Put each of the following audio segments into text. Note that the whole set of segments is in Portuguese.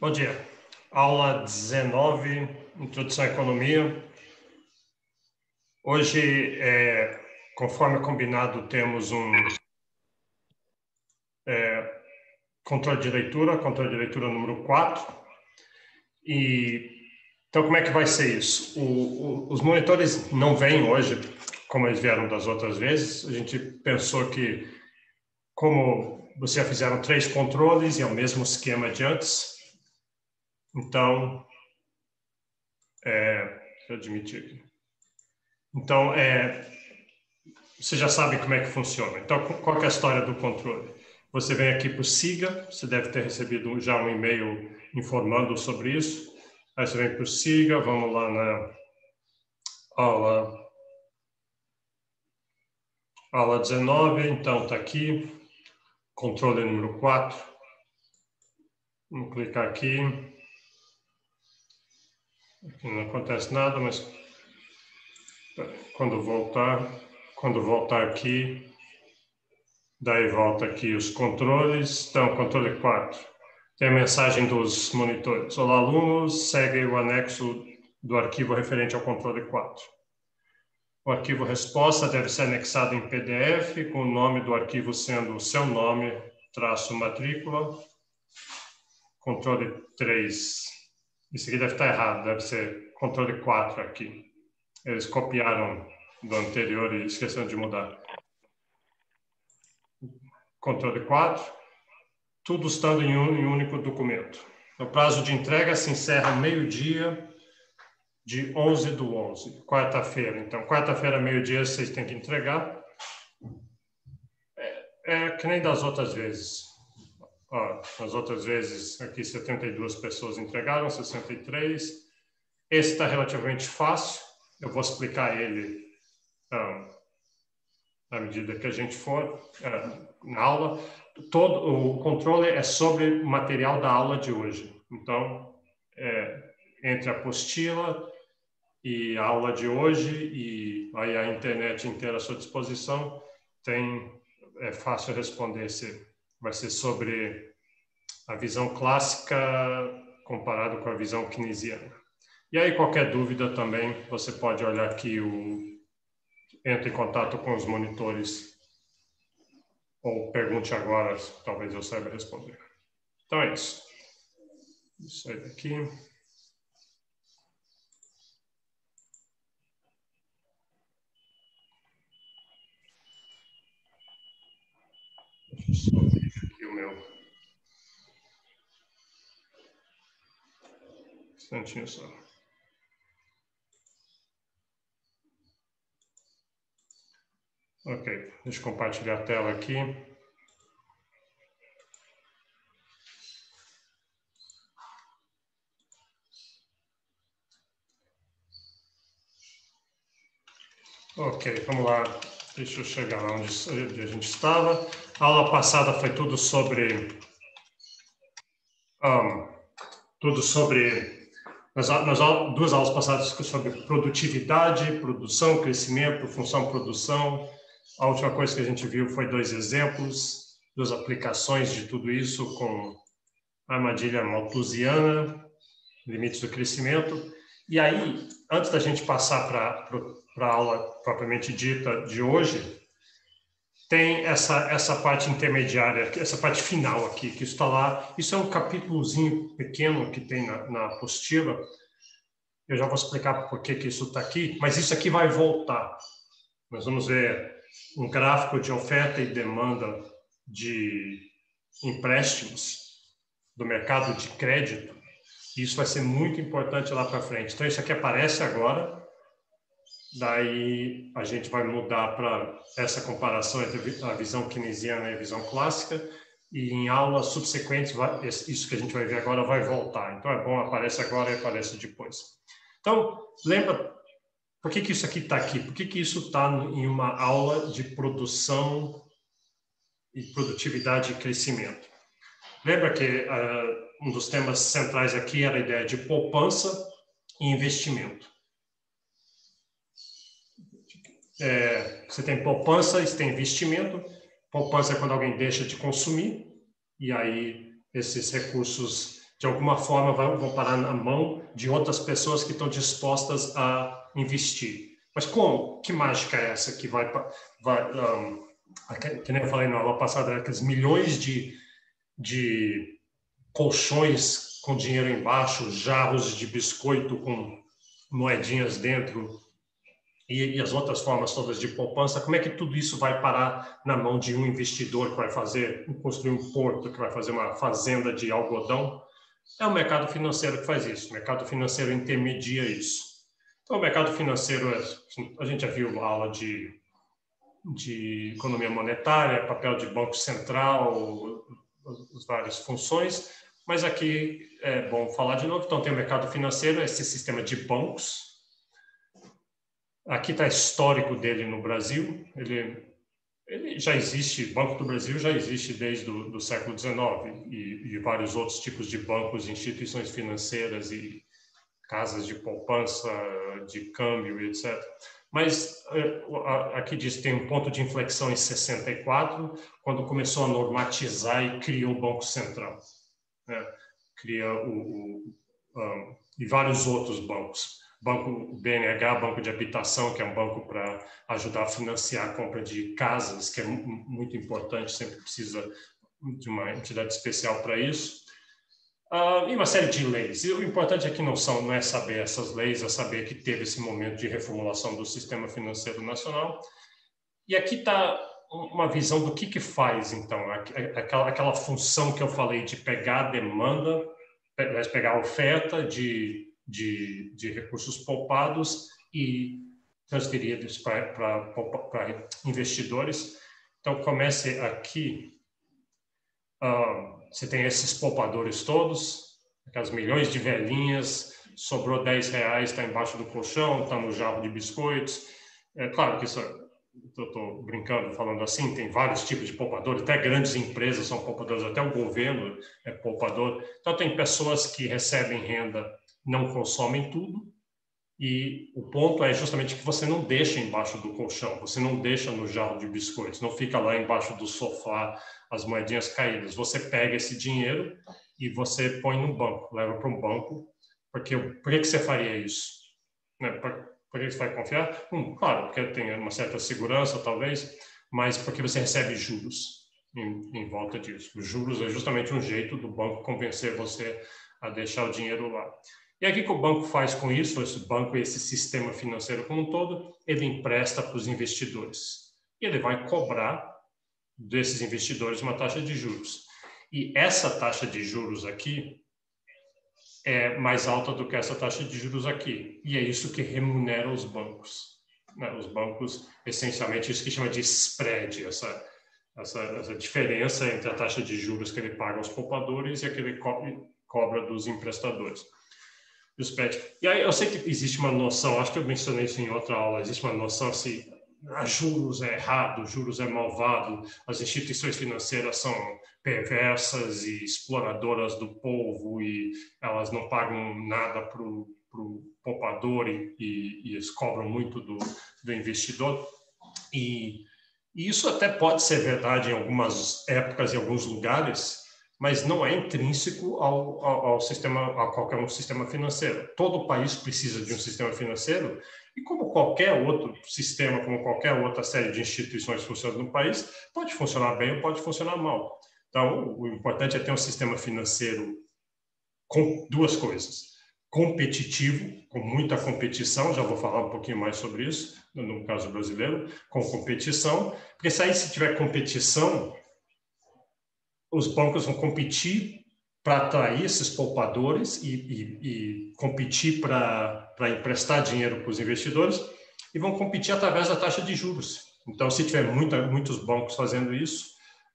Bom dia. Aula 19, Introdução à Economia. Hoje, é, conforme combinado, temos um é, controle de leitura, controle de leitura número 4. E, então, como é que vai ser isso? O, o, os monitores não vêm hoje como eles vieram das outras vezes. A gente pensou que, como vocês já fizeram três controles e é o mesmo esquema de antes, então, é, deixa eu admitir aqui. Então, é, você já sabe como é que funciona. Então, qual é a história do controle? Você vem aqui para o SIGA, você deve ter recebido já um e-mail informando sobre isso. Aí você vem para o SIGA, vamos lá na aula Aula 19, então está aqui, controle número 4. Vamos clicar aqui. Aqui não acontece nada, mas quando voltar, quando voltar aqui, daí volta aqui os controles. Então, controle 4. Tem a mensagem dos monitores. Olá, alunos, segue o anexo do arquivo referente ao controle 4. O arquivo resposta deve ser anexado em PDF, com o nome do arquivo sendo o seu nome, traço matrícula, controle 3. Isso aqui deve estar errado, deve ser controle 4 aqui. Eles copiaram do anterior e esqueceram de mudar. Controle 4. Tudo estando em um, em um único documento. O prazo de entrega se encerra meio-dia de 11 do 11, quarta-feira. Então, quarta-feira, meio-dia, vocês têm que entregar. É, é, que nem das outras vezes. Ó, as outras vezes, aqui 72 pessoas entregaram, 63. Esse está relativamente fácil. Eu vou explicar ele um, à medida que a gente for uh, na aula. Todo o controle é sobre o material da aula de hoje. Então, é, entre a apostila e a aula de hoje e aí a internet inteira à sua disposição tem é fácil responder se vai ser sobre a visão clássica comparado com a visão keynesiana. E aí qualquer dúvida também você pode olhar aqui o entre em contato com os monitores ou pergunte agora, talvez eu saiba responder. Então é isso. Isso aí daqui. Só vejo aqui o meu. Instantinho só. Ok, deixa eu compartilhar a tela aqui. Ok, vamos lá. Deixa eu chegar lá onde a gente estava. A aula passada foi tudo sobre. Um, tudo sobre. Nas, nas duas aulas passadas sobre produtividade, produção, crescimento, função, produção. A última coisa que a gente viu foi dois exemplos, duas aplicações de tudo isso com a armadilha malthusiana, limites do crescimento. E aí, antes da gente passar para para a aula propriamente dita de hoje, tem essa, essa parte intermediária, essa parte final aqui, que está lá. Isso é um capítulozinho pequeno que tem na, na apostila. Eu já vou explicar por que, que isso está aqui, mas isso aqui vai voltar. Nós vamos ver um gráfico de oferta e demanda de empréstimos do mercado de crédito. Isso vai ser muito importante lá para frente. Então, isso aqui aparece agora, Daí a gente vai mudar para essa comparação entre a visão keynesiana e a visão clássica, e em aulas subsequentes, isso que a gente vai ver agora vai voltar. Então é bom, aparece agora e aparece depois. Então, lembra, por que, que isso aqui está aqui? Por que, que isso está em uma aula de produção e produtividade e crescimento? Lembra que uh, um dos temas centrais aqui era a ideia de poupança e investimento. É, você tem poupança, você tem investimento. Poupança é quando alguém deixa de consumir e aí esses recursos de alguma forma vão parar na mão de outras pessoas que estão dispostas a investir. Mas como? Que mágica é essa que vai, vai um, que nem eu falei na aula passada, aqueles milhões de, de colchões com dinheiro embaixo, jarros de biscoito com moedinhas dentro e, e, as outras formas todas de poupança, como é que tudo isso vai parar na mão de um investidor que vai fazer, construir um porto, que vai fazer uma fazenda de algodão? É o mercado financeiro que faz isso. O mercado financeiro intermedia isso. Então, o mercado financeiro, é, a gente já viu aula de, de economia monetária, papel de banco central, as várias funções, mas aqui é bom falar de novo. Então, tem o mercado financeiro, esse sistema de bancos. Aqui está histórico dele no Brasil. Ele ele já existe, Banco do Brasil já existe desde o do século XIX e, e vários outros tipos de bancos, instituições financeiras e casas de poupança, de câmbio, etc. Mas eh, aqui diz tem um ponto de inflexão em 64, quando começou a normatizar e criou o Banco Central. Né? Cria o, o um, e vários outros bancos banco BNH, banco de habitação, que é um banco para ajudar a financiar a compra de casas, que é muito importante, sempre precisa de uma entidade especial para isso. Uh, e uma série de leis. E o importante aqui não são não é saber essas leis, é saber que teve esse momento de reformulação do sistema financeiro nacional. E aqui está uma visão do que que faz então aquela, aquela função que eu falei de pegar a demanda, pegar a oferta de de, de recursos poupados e transferidos para investidores. Então, comece aqui. Uh, você tem esses poupadores todos, aquelas milhões de velhinhas, sobrou 10 reais, está embaixo do colchão, está no jarro de biscoitos. É claro que isso, eu estou brincando, falando assim, tem vários tipos de poupadores, até grandes empresas são poupadores, até o governo é poupador. Então, tem pessoas que recebem renda não consomem tudo. E o ponto é justamente que você não deixa embaixo do colchão, você não deixa no jarro de biscoitos, não fica lá embaixo do sofá as moedinhas caídas. Você pega esse dinheiro e você põe no banco, leva para um banco. Porque por que, você faria isso? Né? Por, por que você vai confiar? Hum, claro, porque tem uma certa segurança, talvez, mas porque você recebe juros em, em volta disso. Os juros é justamente um jeito do banco convencer você a deixar o dinheiro lá. E aqui que o banco faz com isso, esse banco, esse sistema financeiro como um todo, ele empresta para os investidores. E ele vai cobrar desses investidores uma taxa de juros. E essa taxa de juros aqui é mais alta do que essa taxa de juros aqui. E é isso que remunera os bancos. Né? Os bancos, essencialmente, isso que chama de spread, essa, essa, essa diferença entre a taxa de juros que ele paga aos poupadores e a que ele co cobra dos emprestadores dos pets. E aí eu sei que existe uma noção, acho que eu mencionei isso em outra aula, existe uma noção assim, ah, juros é errado, juros é malvado, as instituições financeiras são perversas e exploradoras do povo e elas não pagam nada para o poupador e, e, e, eles cobram muito do, do investidor. E, e isso até pode ser verdade em algumas épocas, em alguns lugares, mas não é intrínseco ao, ao, ao, sistema, a qualquer um sistema financeiro. Todo país precisa de um sistema financeiro e como qualquer outro sistema, como qualquer outra série de instituições que funcionam no país, pode funcionar bem ou pode funcionar mal. Então, o importante é ter um sistema financeiro com duas coisas. Competitivo, com muita competição, já vou falar um pouquinho mais sobre isso, no caso brasileiro, com competição, porque se aí se tiver competição, os bancos vão competir para atrair esses poupadores e, e, e competir para emprestar dinheiro para os investidores e vão competir através da taxa de juros. Então, se tiver muita, muitos bancos fazendo isso,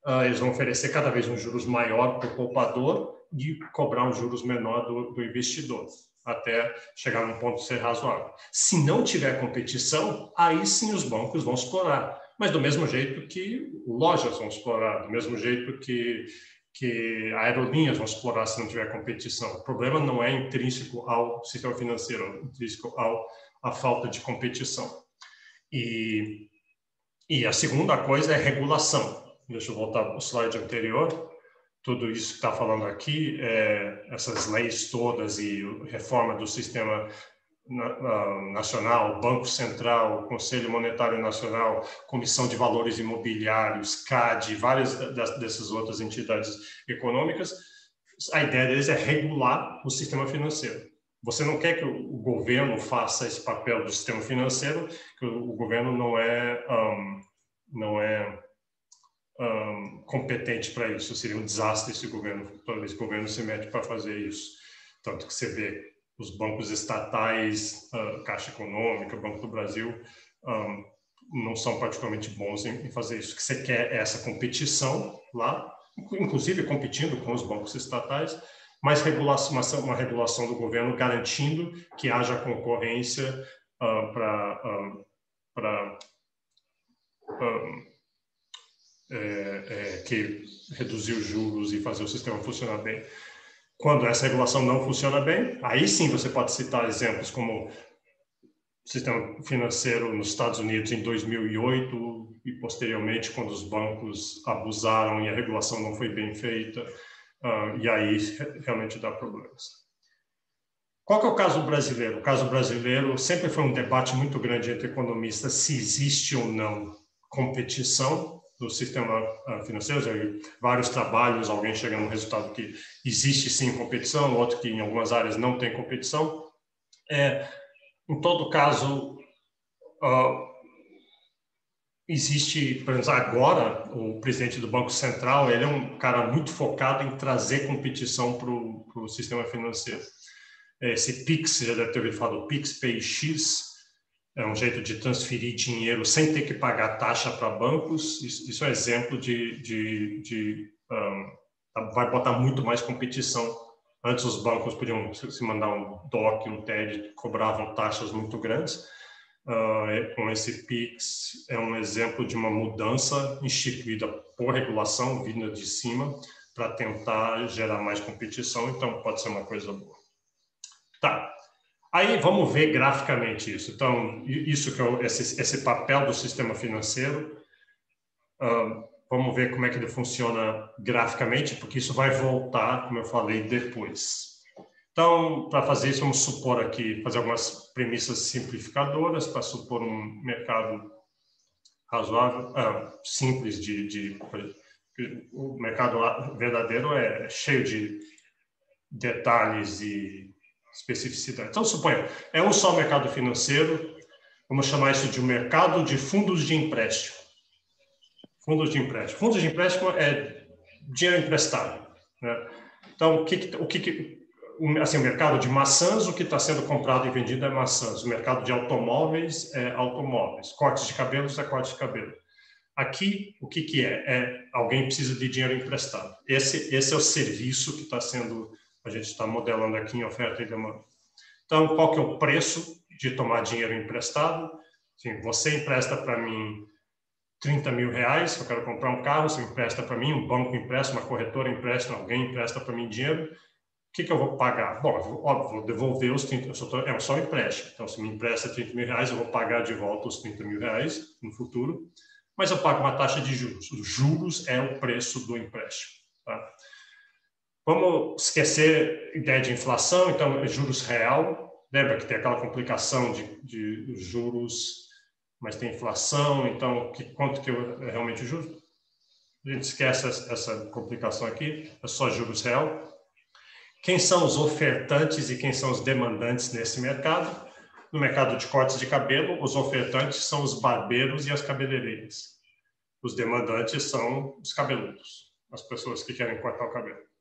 uh, eles vão oferecer cada vez um juros maior para o poupador e cobrar um juros menor do, do investidor, até chegar num ponto de ser razoável. Se não tiver competição, aí sim os bancos vão explorar mas do mesmo jeito que lojas vão explorar, do mesmo jeito que, que aerolinhas vão explorar se não tiver competição. O problema não é intrínseco ao sistema financeiro, é intrínseco ao, à falta de competição. E, e a segunda coisa é regulação. Deixa eu voltar para o slide anterior. tudo isso que está falando aqui, é, essas leis todas e reforma do sistema nacional, Banco Central, Conselho Monetário Nacional, Comissão de Valores Imobiliários, CAD, várias dessas outras entidades econômicas, a ideia deles é regular o sistema financeiro. Você não quer que o governo faça esse papel do sistema financeiro, que o governo não é um, não é um, competente para isso. Seria um desastre se o governo, esse governo se mete para fazer isso. Tanto que você vê os bancos estatais, uh, Caixa Econômica, Banco do Brasil, um, não são particularmente bons em, em fazer isso. O que você quer é essa competição lá, inclusive competindo com os bancos estatais, mas regulação, uma, uma regulação do governo garantindo que haja concorrência uh, para é, é, que reduzir os juros e fazer o sistema funcionar bem. Quando essa regulação não funciona bem, aí sim você pode citar exemplos como o sistema financeiro nos Estados Unidos em 2008 e posteriormente quando os bancos abusaram e a regulação não foi bem feita, uh, e aí realmente dá problemas. Qual que é o caso brasileiro? O caso brasileiro sempre foi um debate muito grande entre economistas se existe ou não competição no sistema ah, financeiro, vários trabalhos, alguém chega no resultado que existe sim competição, outro que em algumas áreas não tem competição. É, em todo caso, uh, existe, por exemplo, agora o presidente do Banco Central, ele é um cara muito focado em trazer competição para o sistema financeiro. Esse Pix, já deve ter ouvido falar do Pix, PX, é um jeito de transferir dinheiro sem ter que pagar taxa para bancos. Isso, isso, é exemplo de, de, de um, vai botar muito mais competição. Antes os bancos podiam se mandar um DOC, um TED, cobravam taxas muito grandes. Uh, com esse PIX é um exemplo de uma mudança instituída por regulação vinda de cima para tentar gerar mais competição. Então pode ser uma coisa boa. Tá. Aí vamos ver graficamente isso. Então, isso que é esse, esse papel do sistema financeiro. Uh, vamos ver como é que ele funciona graficamente, porque isso vai voltar, como eu falei, depois. Então, para fazer isso, vamos supor aqui, fazer algumas premissas simplificadoras para supor um mercado razoável, uh, simples de, de, o mercado verdadeiro é cheio de detalhes e especificidade. Então, suponha, é um só mercado financeiro, vamos chamar isso de um mercado de fundos de empréstimo. Fundos de empréstimo. Fundos de empréstimo é dinheiro emprestado. Né? Então, o que, o que, assim, o mercado de maçãs, o que está sendo comprado e vendido é maçãs. O mercado de automóveis é automóveis. Cortes de cabelos é cortes de cabelo. Aqui, o que, que é? é? Alguém precisa de dinheiro emprestado. Esse, esse é o serviço que está sendo a gente está modelando aqui em oferta e demanda. Então, qual que é o preço de tomar dinheiro emprestado? Sim, você empresta para mim 30 mil reais, eu quero comprar um carro, você empresta para mim, um banco empresta, uma corretora empresta, alguém empresta para mim dinheiro, o que, que eu vou pagar? Bom, vou, óbvio, vou devolver os 30, eu tô, é só um empréstimo, então se me empresta 30 mil reais, eu vou pagar de volta os 30 mil reais no futuro, mas eu pago uma taxa de juros. Os juros é o preço do empréstimo. Tá? Vamos esquecer a ideia de inflação, então, juros real. Lembra que tem aquela complicação de, de juros, mas tem inflação, então, que, quanto que é realmente o juros? A gente esquece essa complicação aqui, é só juros real. Quem são os ofertantes e quem são os demandantes nesse mercado? No mercado de cortes de cabelo, os ofertantes são os barbeiros e as cabeleireiras. Os demandantes são os cabeludos, as pessoas que querem cortar o cabelo.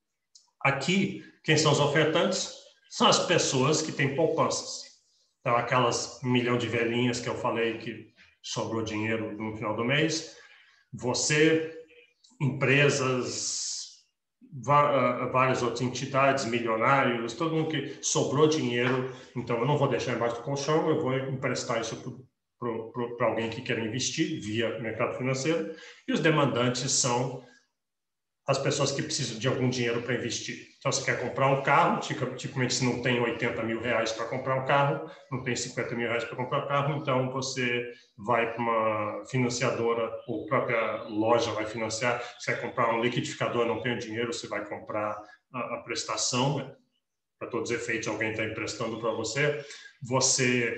Aqui, quem são os ofertantes? São as pessoas que têm poupanças. Então, aquelas milhão de velhinhas que eu falei que sobrou dinheiro no final do mês. Você, empresas, ah, várias outras entidades, milionários, todo mundo que sobrou dinheiro. Então, eu não vou deixar embaixo do colchão, eu vou emprestar isso para alguém que quer investir via mercado financeiro. E os demandantes são as pessoas que precisam de algum dinheiro para investir. Então, você quer comprar um carro, tipicamente se não tem 80 mil reais para comprar um carro, não tem 50 mil reais para comprar um carro, então você vai para uma financiadora ou própria loja vai financiar. Se quer comprar um liquidificador, não tem o dinheiro, você vai comprar a, a prestação, né? para todos os efeitos, alguém está emprestando para você. Você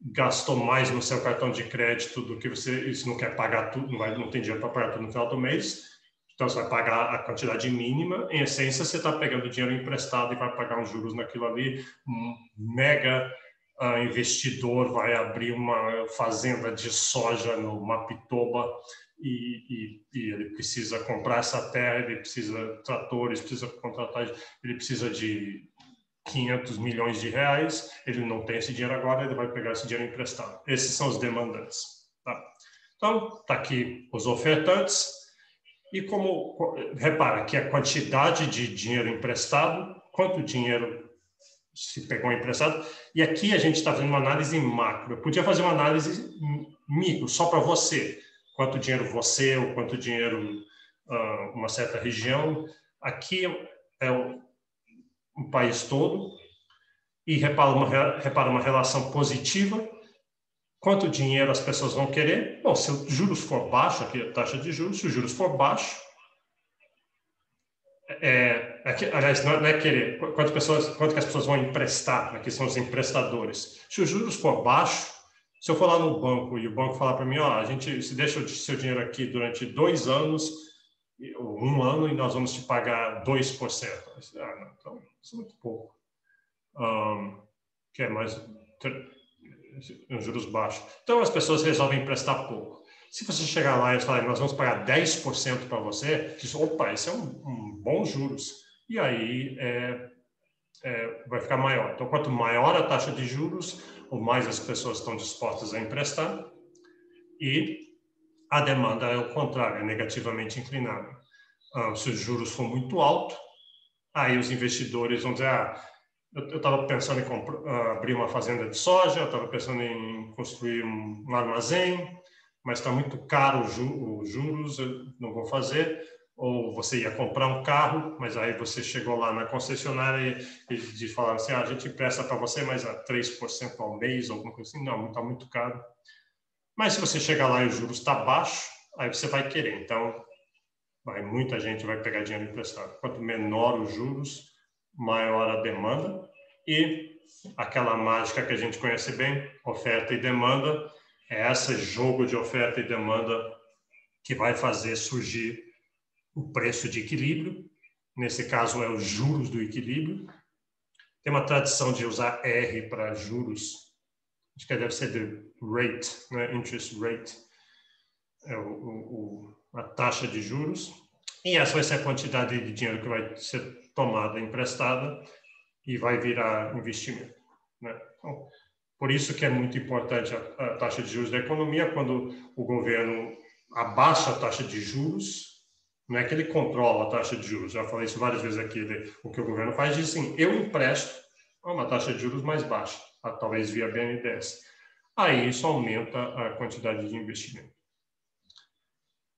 gastou mais no seu cartão de crédito do que você, se não quer pagar tudo, não, vai, não tem dinheiro para pagar tudo no final do mês, então, você vai pagar a quantidade mínima. Em essência, você está pegando dinheiro emprestado e vai pagar uns juros naquilo ali. Um mega uh, investidor vai abrir uma fazenda de soja no Mapitoba e, e, e, ele precisa comprar essa terra, ele precisa tratores, precisa contratar, ele precisa de 500 milhões de reais. Ele não tem esse dinheiro agora, ele vai pegar esse dinheiro emprestado. Esses são os demandantes. Tá? Então, está aqui os ofertantes e como, repara que a quantidade de dinheiro emprestado, quanto dinheiro se pegou emprestado, e aqui a gente está fazendo uma análise macro. Eu podia fazer uma análise micro, só para você, quanto dinheiro você ou quanto dinheiro uh, uma certa região. Aqui é o, o país todo, e repara uma, repara uma relação positiva Quanto dinheiro as pessoas vão querer? Bom, se os juros for baixo, aqui a taxa de juros, se os juros for baixo, é, aqui, aliás, não é, querer, quanto, pessoas, quanto que as pessoas vão emprestar, aqui são os emprestadores. Se os juros for baixo, se eu for lá no banco e o banco falar para mim, ó, a gente se deixa o seu dinheiro aqui durante dois anos, ou um ano, e nós vamos te pagar 2%. Ah, não, então, isso é muito pouco. Um, que é mais juros baixos. Então, as pessoas resolvem emprestar pouco. Se você chegar lá e falar, nós vamos pagar 10% para você, diz, opa, esse é um, um bom juros. E aí é, é, vai ficar maior. Então, quanto maior a taxa de juros, ou mais as pessoas estão dispostas a emprestar. E a demanda é o contrário, é negativamente inclinada. Ah, se os juros for muito alto, aí os investidores vão dizer, ah, eu estava pensando em comprar, abrir uma fazenda de soja, estava pensando em construir um, um armazém, mas está muito caro os ju juros, eu não vou fazer. Ou você ia comprar um carro, mas aí você chegou lá na concessionária e eles falaram assim: ah, a gente empresta para você, mas a 3% ao mês, alguma coisa assim. Não, está muito caro. Mas se você chegar lá e o juros está baixo, aí você vai querer. Então, vai, muita gente vai pegar dinheiro emprestado. Quanto menor os juros, maior a demanda e aquela mágica que a gente conhece bem, oferta e demanda, é esse jogo de oferta e demanda que vai fazer surgir o preço de equilíbrio. Nesse caso, é os juros do equilíbrio. Tem uma tradição de usar R para juros, acho que deve ser de rate, né? interest rate, é o, o, a taxa de juros. E essa vai ser a quantidade de dinheiro que vai ser tomada emprestada e vai virar investimento. Né? Então, por isso que é muito importante a, a, taxa de juros da economia, quando o governo abaixa a taxa de juros, não é que ele controla a taxa de juros, já falei isso várias vezes aqui, o que o governo faz é assim, eu empresto a uma taxa de juros mais baixa, talvez via BNDES. Aí isso aumenta a quantidade de investimento.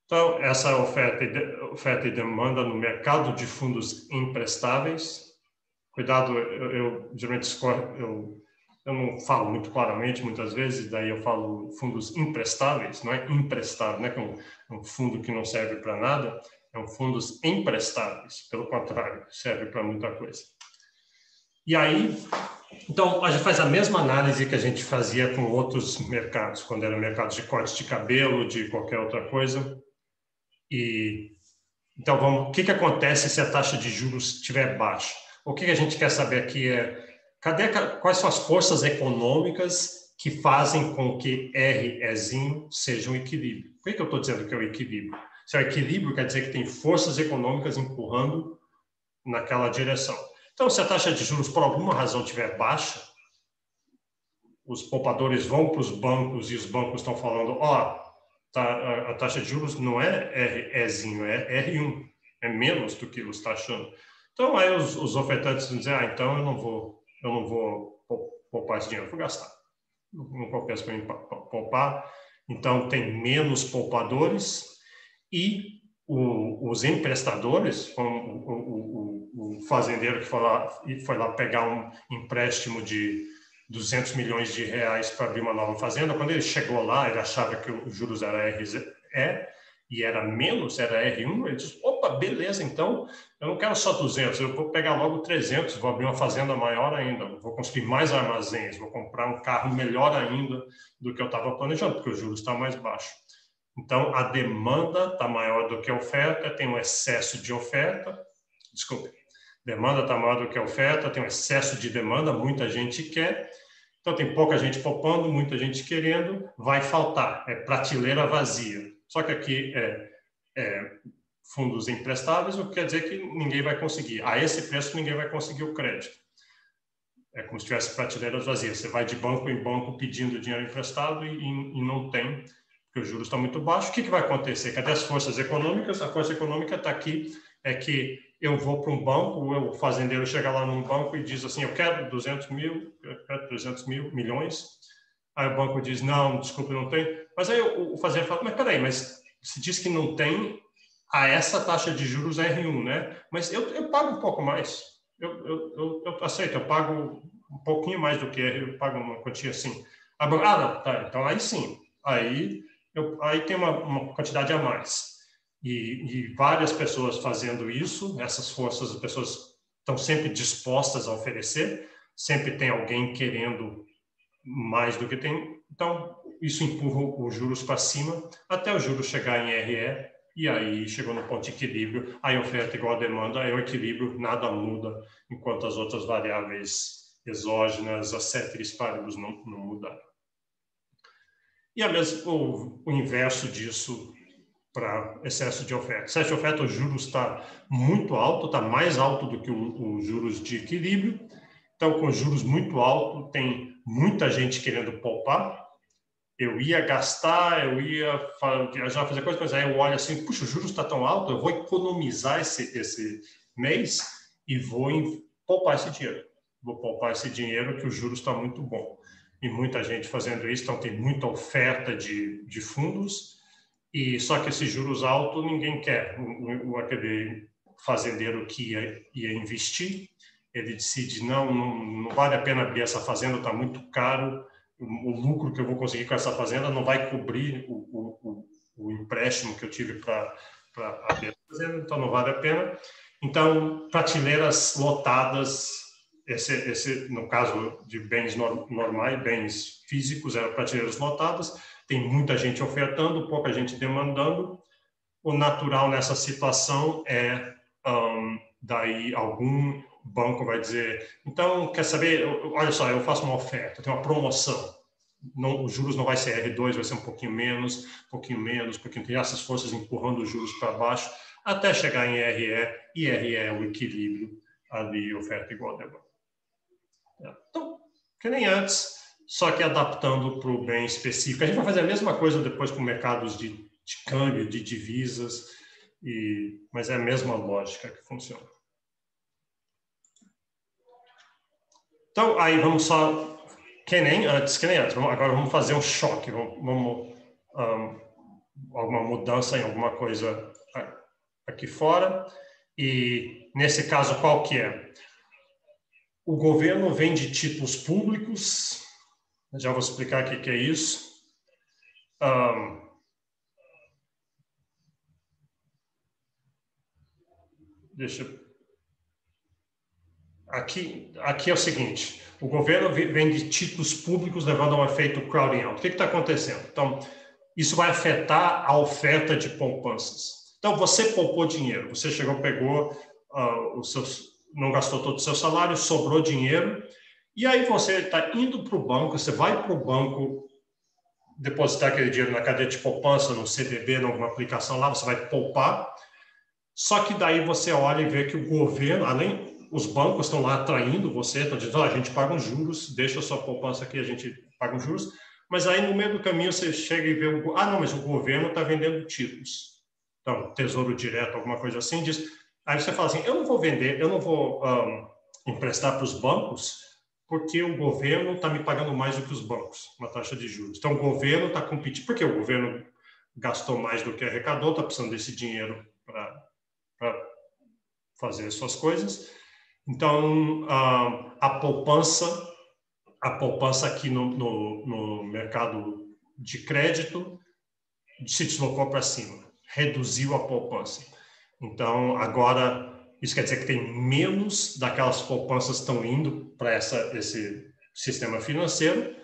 Então, essa oferta e, oferta e demanda no mercado de fundos emprestáveis Cuidado, eu, eu geralmente eu, eu não falo muito claramente muitas vezes, daí eu falo fundos emprestáveis, não é emprestável, não é, um, um fundo que não serve para nada, é um fundos emprestáveis, pelo contrário, serve para muita coisa. E aí, então, a gente faz a mesma análise que a gente fazia com outros mercados, quando era mercado de corte de cabelo, de qualquer outra coisa. E então, vamos, o que, que acontece se a taxa de juros estiver baixa? O que a gente quer saber aqui é cadê, quais são as forças econômicas que fazem com que REzinho seja um equilíbrio. Por que eu estou dizendo que é o equilíbrio? Se é o equilíbrio, quer dizer que tem forças econômicas empurrando naquela direção. Então, se a taxa de juros por alguma razão estiver baixa, os poupadores vão para os bancos e os bancos estão falando, ó, oh, tá, a taxa de juros não é REzinho, é R1, é menos do que você está achando. Então aí os, os ofertantes vão dizer, ah, então eu não vou, eu não vou poupar esse dinheiro, vou gastar. Não compensa para mim poupar. Então tem menos poupadores e o, os emprestadores, o, o, o, fazendeiro que foi lá, foi lá pegar um empréstimo de 200 milhões de reais para abrir uma nova fazenda, quando ele chegou lá, ele achava que os juros era RE e era menos, era R1, ele disse, opa, beleza, então eu não quero só 200, eu vou pegar logo 300, vou abrir uma fazenda maior ainda, vou construir mais armazéns, vou comprar um carro melhor ainda do que eu estava planejando, porque o juros está mais baixo. Então, a demanda está maior do que a oferta, tem um excesso de oferta, desculpe, demanda está maior do que a oferta, tem um excesso de demanda, muita gente quer, então tem pouca gente poupando, muita gente querendo, vai faltar, é prateleira vazia. Só que aqui é, é fundos emprestáveis, o que quer dizer que ninguém vai conseguir. A esse preço, ninguém vai conseguir o crédito. É como se tivesse prateleiras vazias. Você vai de banco em banco pedindo dinheiro emprestado e, e não tem porque os juros estão muito baixos, o que, que vai acontecer? Cadê as forças econômicas? A força econômica está aqui, é que eu vou para um banco, o fazendeiro chega lá num banco e diz assim, eu quero 200 mil, eu quero 300 mil, milhões. Aí o banco diz, não, desculpe, não tem. Mas aí o fazendeiro fala, mas peraí, mas se diz que não tem, a essa taxa de juros é R1, né? Mas eu, eu pago um pouco mais. Eu, eu, eu, eu aceito, eu pago um pouquinho mais do que R, eu pago uma quantia assim. Ah, não, tá, então aí sim. Aí eu, aí tem uma, uma, quantidade a mais. E, e, várias pessoas fazendo isso, essas forças, as pessoas estão sempre dispostas a oferecer, sempre tem alguém querendo mais do que tem. Então, isso empurra os juros para cima, até o juros chegar em RE, e aí chegou no ponto de equilíbrio, aí oferta igual a demanda, aí o equilíbrio, nada muda, enquanto as outras variáveis exógenas, as ceteris paribus não, não mudaram. E a mesma, o, o inverso disso para excesso de oferta. Excesso de oferta, o juros está muito alto, está mais alto do que os juros de equilíbrio. Então, com juros muito alto, tem muita gente querendo poupar. Eu ia gastar, eu ia viajar, fazer coisas, mas aí eu olho assim, puxa, o juros está tão alto, eu vou economizar esse, esse mês e vou poupar esse dinheiro. Vou poupar esse dinheiro que o juros está muito bom e muita gente fazendo isso, então tem muita oferta de, de fundos, e só que esses juros altos ninguém quer. O, o, aquele fazendeiro que ia, ia investir, ele decide, não, não, não vale a pena abrir essa fazenda, está muito caro, o, lucro que eu vou conseguir com essa fazenda não vai cobrir o, o, o empréstimo que eu tive para abrir a fazenda, então não vale a pena. Então, prateleiras lotadas esse, esse, no caso de bens normais, bens físicos, eram prateleiras lotadas, tem muita gente ofertando, pouca gente demandando. O natural nessa situação é, um, daí, algum banco vai dizer, então, quer saber, olha só, eu faço uma oferta, tenho uma promoção, não, os juros não vai ser R2, vai ser um pouquinho menos, um pouquinho menos, pouquinho, tem essas forças empurrando os juros para baixo, até chegar em RE, e RE é o equilíbrio ali, oferta igual a demanda. Então, que nem antes, só que adaptando para o bem específico. A gente vai fazer a mesma coisa depois com mercados de, de câmbio, de divisas, e, mas é a mesma lógica que funciona. Então, aí vamos só, que nem antes, que nem antes. Agora vamos fazer um choque, vamos, vamos um, alguma mudança em alguma coisa aqui fora. E nesse caso, qual que é? O governo vende títulos públicos, já vou explicar o que é isso. Um, deixa aqui aqui é o seguinte o governo vende títulos públicos levando a um efeito crowding out o que está acontecendo? Então isso vai afetar a oferta de poupanças. Então você poupou dinheiro. Você chegou pegou uh, os seus não gastou todo o seu salário, sobrou dinheiro, e aí você está indo para o banco, você vai para o banco depositar aquele dinheiro na cadeia de poupança, no CDB, em alguma aplicação lá, você vai poupar, só que daí você olha e vê que o governo, além, os bancos estão lá atraindo você, estão dizendo, oh, a gente paga os juros, deixa a sua poupança aqui, a gente paga os juros, mas aí no meio do caminho você chega e vê, o, ah, não, mas o governo está vendendo títulos. Então, Tesouro Direto, alguma coisa assim, diz, Aí você fala assim, eu não vou vender, eu não vou um, emprestar para os bancos porque o governo está me pagando mais do que os bancos, uma taxa de juros. Então, o governo está competindo, porque o governo gastou mais do que arrecadou, está precisando desse dinheiro para fazer suas coisas. Então, a, a poupança, a poupança aqui no, no, no mercado de crédito se deslocou para cima, reduziu a poupança. Então, agora, isso quer dizer que tem menos daquelas poupanças estão indo para esse sistema financeiro.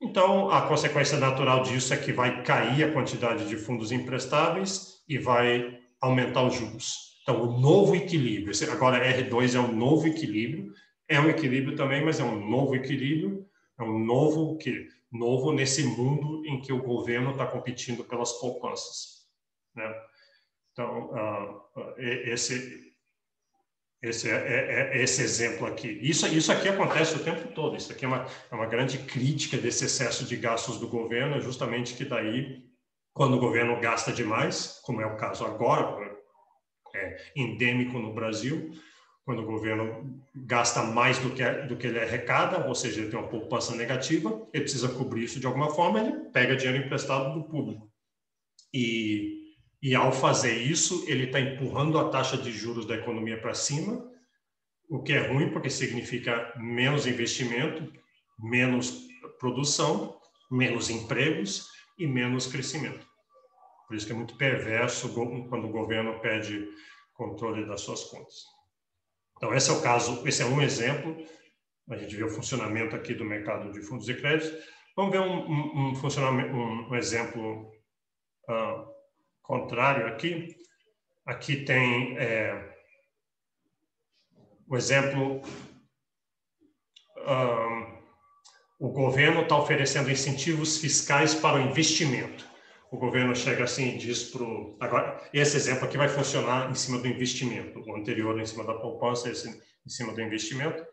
Então, a consequência natural disso é que vai cair a quantidade de fundos emprestáveis e vai aumentar os juros. Então, o novo equilíbrio, agora R2 é um novo equilíbrio, é um equilíbrio também, mas é um novo equilíbrio, é um novo que novo nesse mundo em que o governo está competindo pelas poupanças, né? Então, uh, esse esse, é, é, é, esse exemplo aqui. Isso, isso aqui acontece o tempo todo. Isso aqui é uma, é uma grande crítica desse excesso de gastos do governo, justamente que daí, quando o governo gasta demais, como é o caso agora, é endêmico no Brasil, quando o governo gasta mais do que, do que ele arrecada, ou seja, ele tem uma poupança negativa, ele precisa cobrir isso de alguma forma, ele pega dinheiro emprestado do público. E e ao fazer isso, ele está empurrando a taxa de juros da economia para cima, o que é ruim porque significa menos investimento, menos produção, menos empregos e menos crescimento. Por isso que é muito perverso quando o governo pede controle das suas contas. Então, esse é o caso, esse é um exemplo. A gente vê o funcionamento aqui do mercado de fundos de crédito. Vamos ver um, um, um funcionamento, um, um exemplo uh, contrário aqui. Aqui tem é, o exemplo: um, o governo está oferecendo incentivos fiscais para o investimento. O governo chega assim e diz para o. Agora, esse exemplo aqui vai funcionar em cima do investimento, o anterior em cima da poupança, esse em cima do investimento.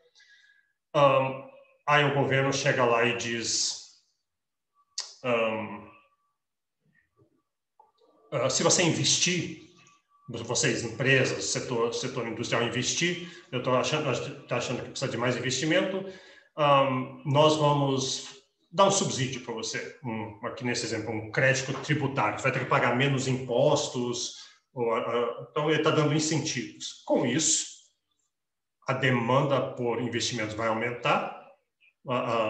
Um, aí o governo chega lá e diz. Um, ah, se você investir, vocês, empresas, setor, setor industrial, investir, eu estou achando, tá achando que precisa de mais investimento, um, nós vamos dar um subsídio para você, um, aqui nesse exemplo, um crédito tributário, você vai ter que pagar menos impostos, ou, uh, então ele está dando incentivos. Com isso, a demanda por investimentos vai aumentar,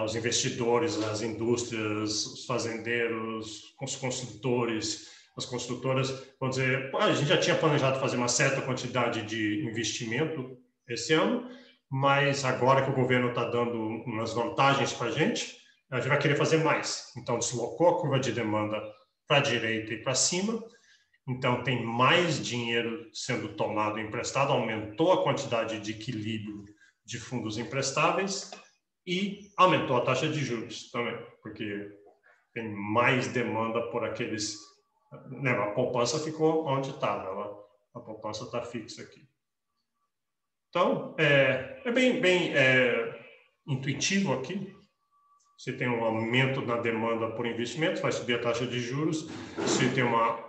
os investidores, as indústrias, os fazendeiros, os construtores, as construtoras vão dizer, a gente já tinha planejado fazer uma certa quantidade de investimento esse ano, mas agora que o governo está dando umas vantagens para a gente, a gente vai querer fazer mais. Então, deslocou a curva de demanda para a direita e para cima, então tem mais dinheiro sendo tomado emprestado, aumentou a quantidade de equilíbrio de fundos emprestáveis e aumentou a taxa de juros também, porque tem mais demanda por aqueles né, a poupança ficou onde estava, a poupança está fixa aqui. Então, é, é bem, bem é, intuitivo aqui. Se tem um aumento na demanda por investimentos, vai subir a taxa de juros. Se tem uma,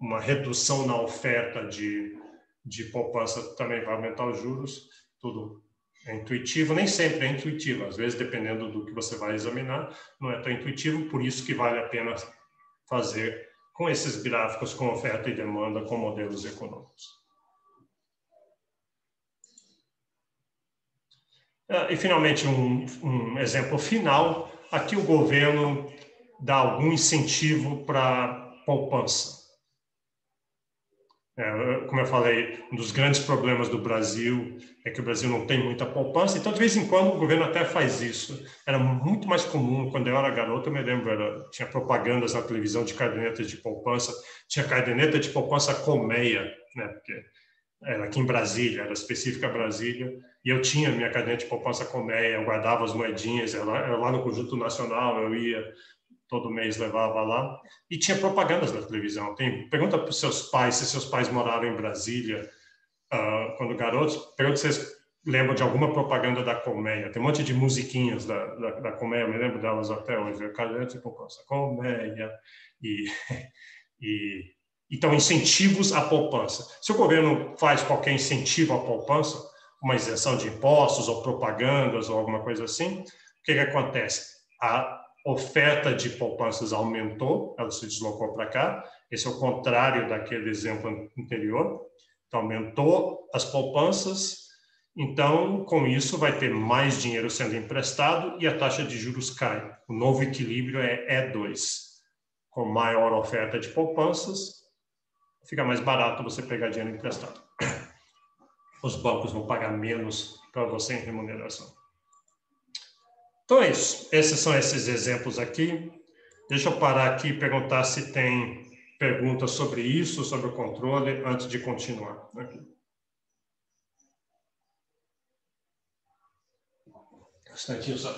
uma redução na oferta de, de poupança, também vai aumentar os juros. Tudo é intuitivo, nem sempre é intuitivo. Às vezes, dependendo do que você vai examinar, não é tão intuitivo, por isso que vale a pena fazer com esses gráficos com oferta e demanda com modelos econômicos. E, finalmente, um, um exemplo final. Aqui o governo dá algum incentivo para poupança. É, como eu falei, um dos grandes problemas do Brasil é que o Brasil não tem muita poupança, então de vez em quando o governo até faz isso. Era muito mais comum, quando eu era garoto, eu me lembro, era, tinha propagandas na televisão de cadernetas de poupança, tinha caderneta de poupança colmeia, né, porque era aqui em Brasília, era específica Brasília, e eu tinha minha caderneta de poupança colmeia, eu guardava as moedinhas, era era lá no Conjunto Nacional, eu ia todo mês levava lá e tinha propagandas na televisão. Tem, pergunta para os seus pais se seus pais moraram em Brasília uh, quando garotos. Pergunta se vocês lembram de alguma propaganda da Colmeia. Tem um monte de musiquinhas da, da, da Colmeia, eu me lembro delas até hoje. Cadete de poupança, Colmeia e, e então incentivos à poupança. Se o governo faz qualquer incentivo à poupança, uma isenção de impostos ou propagandas ou alguma coisa assim, o que, que acontece? A oferta de poupanças aumentou, ela se deslocou para cá, Esse é o contrário daquele exemplo anterior. Então, aumentou as poupanças, então, com isso, vai ter mais dinheiro sendo emprestado e a taxa de juros cai. O novo equilíbrio é E2. Com maior oferta de poupanças, fica mais barato você pegar dinheiro emprestado. Os bancos vão pagar menos para você em remuneração. Então é isso. Esses são esses exemplos aqui. Deixa eu parar aqui e perguntar se tem perguntas sobre isso, sobre o controle, antes de continuar. Aqui. Um instantinho só.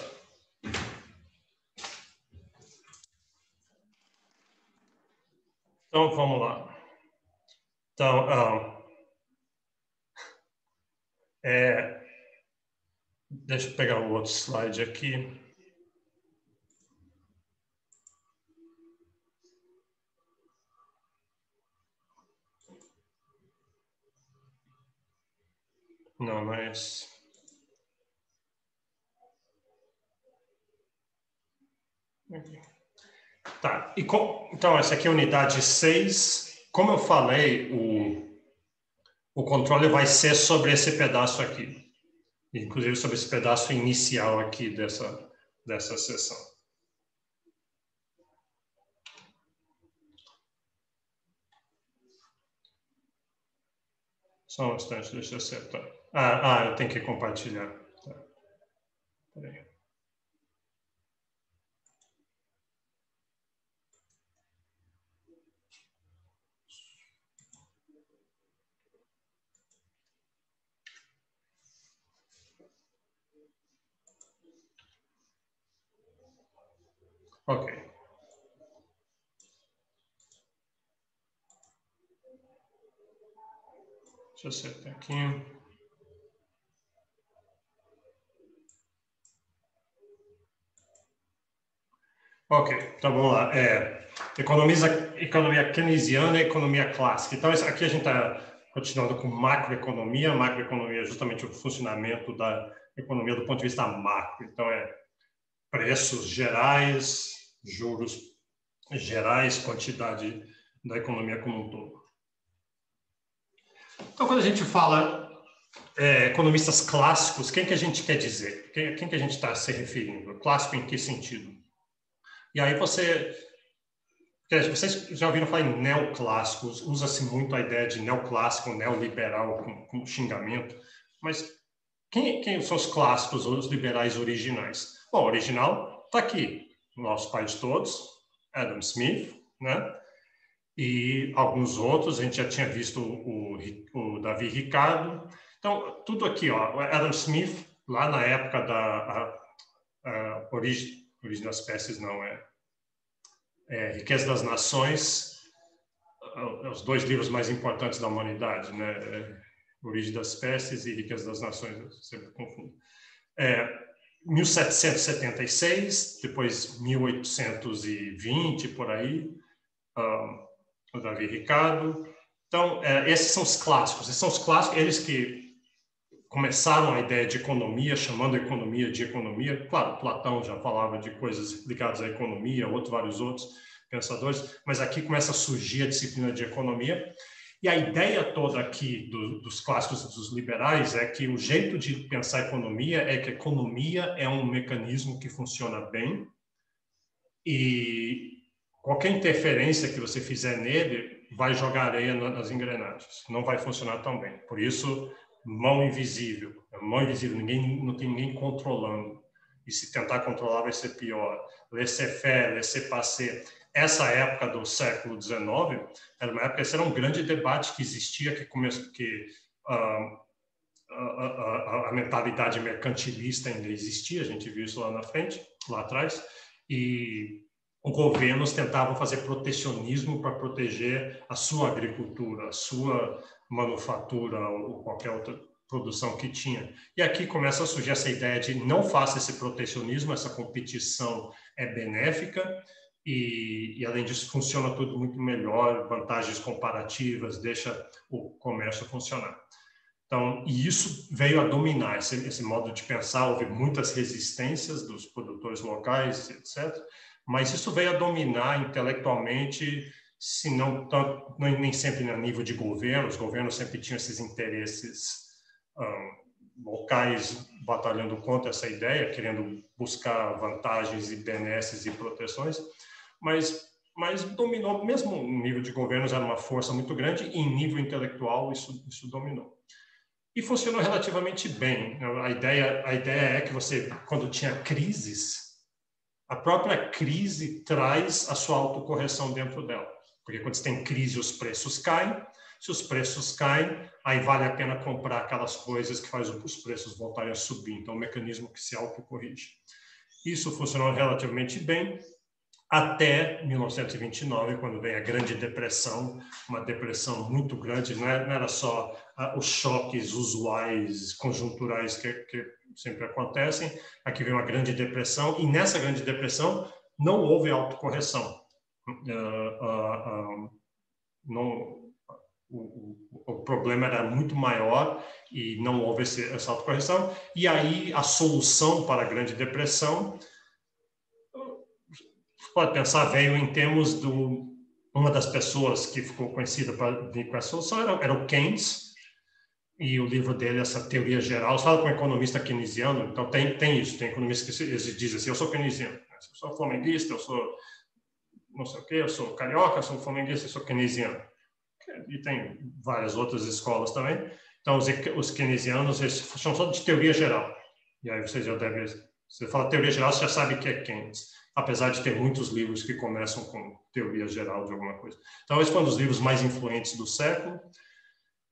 Então, vamos lá. Então, um, é, deixa eu pegar o outro slide aqui. Não, não é esse. Tá, e com, então essa aqui é a unidade 6. Como eu falei, o, o controle vai ser sobre esse pedaço aqui. Inclusive sobre esse pedaço inicial aqui dessa, dessa sessão. Só um instante, deixa eu acertar. Ah, ah eu tenho que compartilhar. Tá. Peraí. Ok. Deixa eu acertar aqui. Ok, então vamos lá. É, economiza, economia keynesiana e economia clássica. Então, aqui a gente está continuando com macroeconomia. Macroeconomia é justamente o funcionamento da economia do ponto de vista macro. Então, é preços gerais, juros gerais, quantidade da economia como um todo. Então, quando a gente fala é, economistas clássicos, quem que a gente quer dizer? Quem, quem que a gente está se referindo? Clássico em que sentido? E aí você. Vocês já ouviram falar em neoclássicos, usa-se muito a ideia de neoclássico, neoliberal, como, como xingamento, mas quem, quem, são os clássicos, os liberais originais? Bom, original está aqui, nosso pai de todos, Adam Smith, né? E alguns outros, a gente já tinha visto o, o Davi Ricardo. Então, tudo aqui, ó, Adam Smith, lá na época da a, a origem, Origem das Espécies não é, é Riqueza das Nações, é, é os dois livros mais importantes da humanidade, né? É, Origem das Espécies e Riqueza das Nações, eu sempre confundo. É, 1776, depois 1820, por aí, um, o Davi Ricardo. Então, é, esses são os clássicos, esses são os clássicos, eles que começaram a ideia de economia, chamando a economia de economia. Claro, Platão já falava de coisas ligadas à economia, outros, vários outros pensadores, mas aqui começa a surgir a disciplina de economia. E a ideia toda aqui do, dos clássicos dos liberais é que o jeito de pensar economia é que a economia é um mecanismo que funciona bem e qualquer interferência que você fizer nele vai jogar areia nas engrenagens, não vai funcionar tão bem. Por isso, mão invisível. É mão invisível, ninguém, não tem ninguém controlando. E se tentar controlar vai ser pior. Laissez-faire, laissez-passer. Essa época do século XIX era uma época, esse era um grande debate que existia, que começou, que uh, a, a, a, mentalidade mercantilista ainda existia, a gente viu isso lá na frente, lá atrás, e governos tentavam fazer protecionismo para proteger a sua agricultura, a sua manufatura ou qualquer outra produção que tinha. E aqui começa a surgir essa ideia de não faça esse protecionismo, essa competição é benéfica e, e, além disso funciona tudo muito melhor, vantagens comparativas, deixa o comércio funcionar. Então, e isso veio a dominar esse, esse modo de pensar, houve muitas resistências dos produtores locais, etc., mas isso veio a dominar intelectualmente se não tanto, nem sempre a nível de governo, os governos sempre tinham esses interesses um, locais batalhando contra essa ideia, querendo buscar vantagens e benesses e proteções, mas mas dominou, mesmo o nível de governos era uma força muito grande, e em nível intelectual isso, isso dominou. E funcionou relativamente bem. A ideia, a ideia é que você, quando tinha crises, a própria crise traz a sua autocorreção dentro dela. Porque quando você tem crise, os preços caem. Se os preços caem, aí vale a pena comprar aquelas coisas que fazem os preços voltarem a subir. Então, é um mecanismo que se autocorrige. Isso funcionou relativamente bem até 1929, quando vem a Grande Depressão, uma depressão muito grande, não é, era só ah, os choques usuais, conjunturais que, que sempre acontecem, aqui vem uma Grande Depressão, e nessa Grande Depressão não houve autocorreção. Uh, não, o, o, problema era muito maior e não houve esse, essa autocorreção. E aí a solução para a Grande Depressão pode pensar, veio em termos do uma das pessoas que ficou conhecida para vir com essa solução era, era o Keynes e o livro dele essa teoria geral fala com um economista keynesiano então tem tem isso tem economistas que dizem assim eu sou keynesiano eu sou flamenguista eu sou não sei o quê eu sou carioca eu sou flamenguista eu sou keynesiano. E tem várias outras escolas também. Então os, os keynesianos eles são só de teoria geral. E aí vocês já devem você fala teoria geral você já sabe que é Keynes apesar de ter muitos livros que começam com teoria geral de alguma coisa. Talvez foi um dos livros mais influentes do século,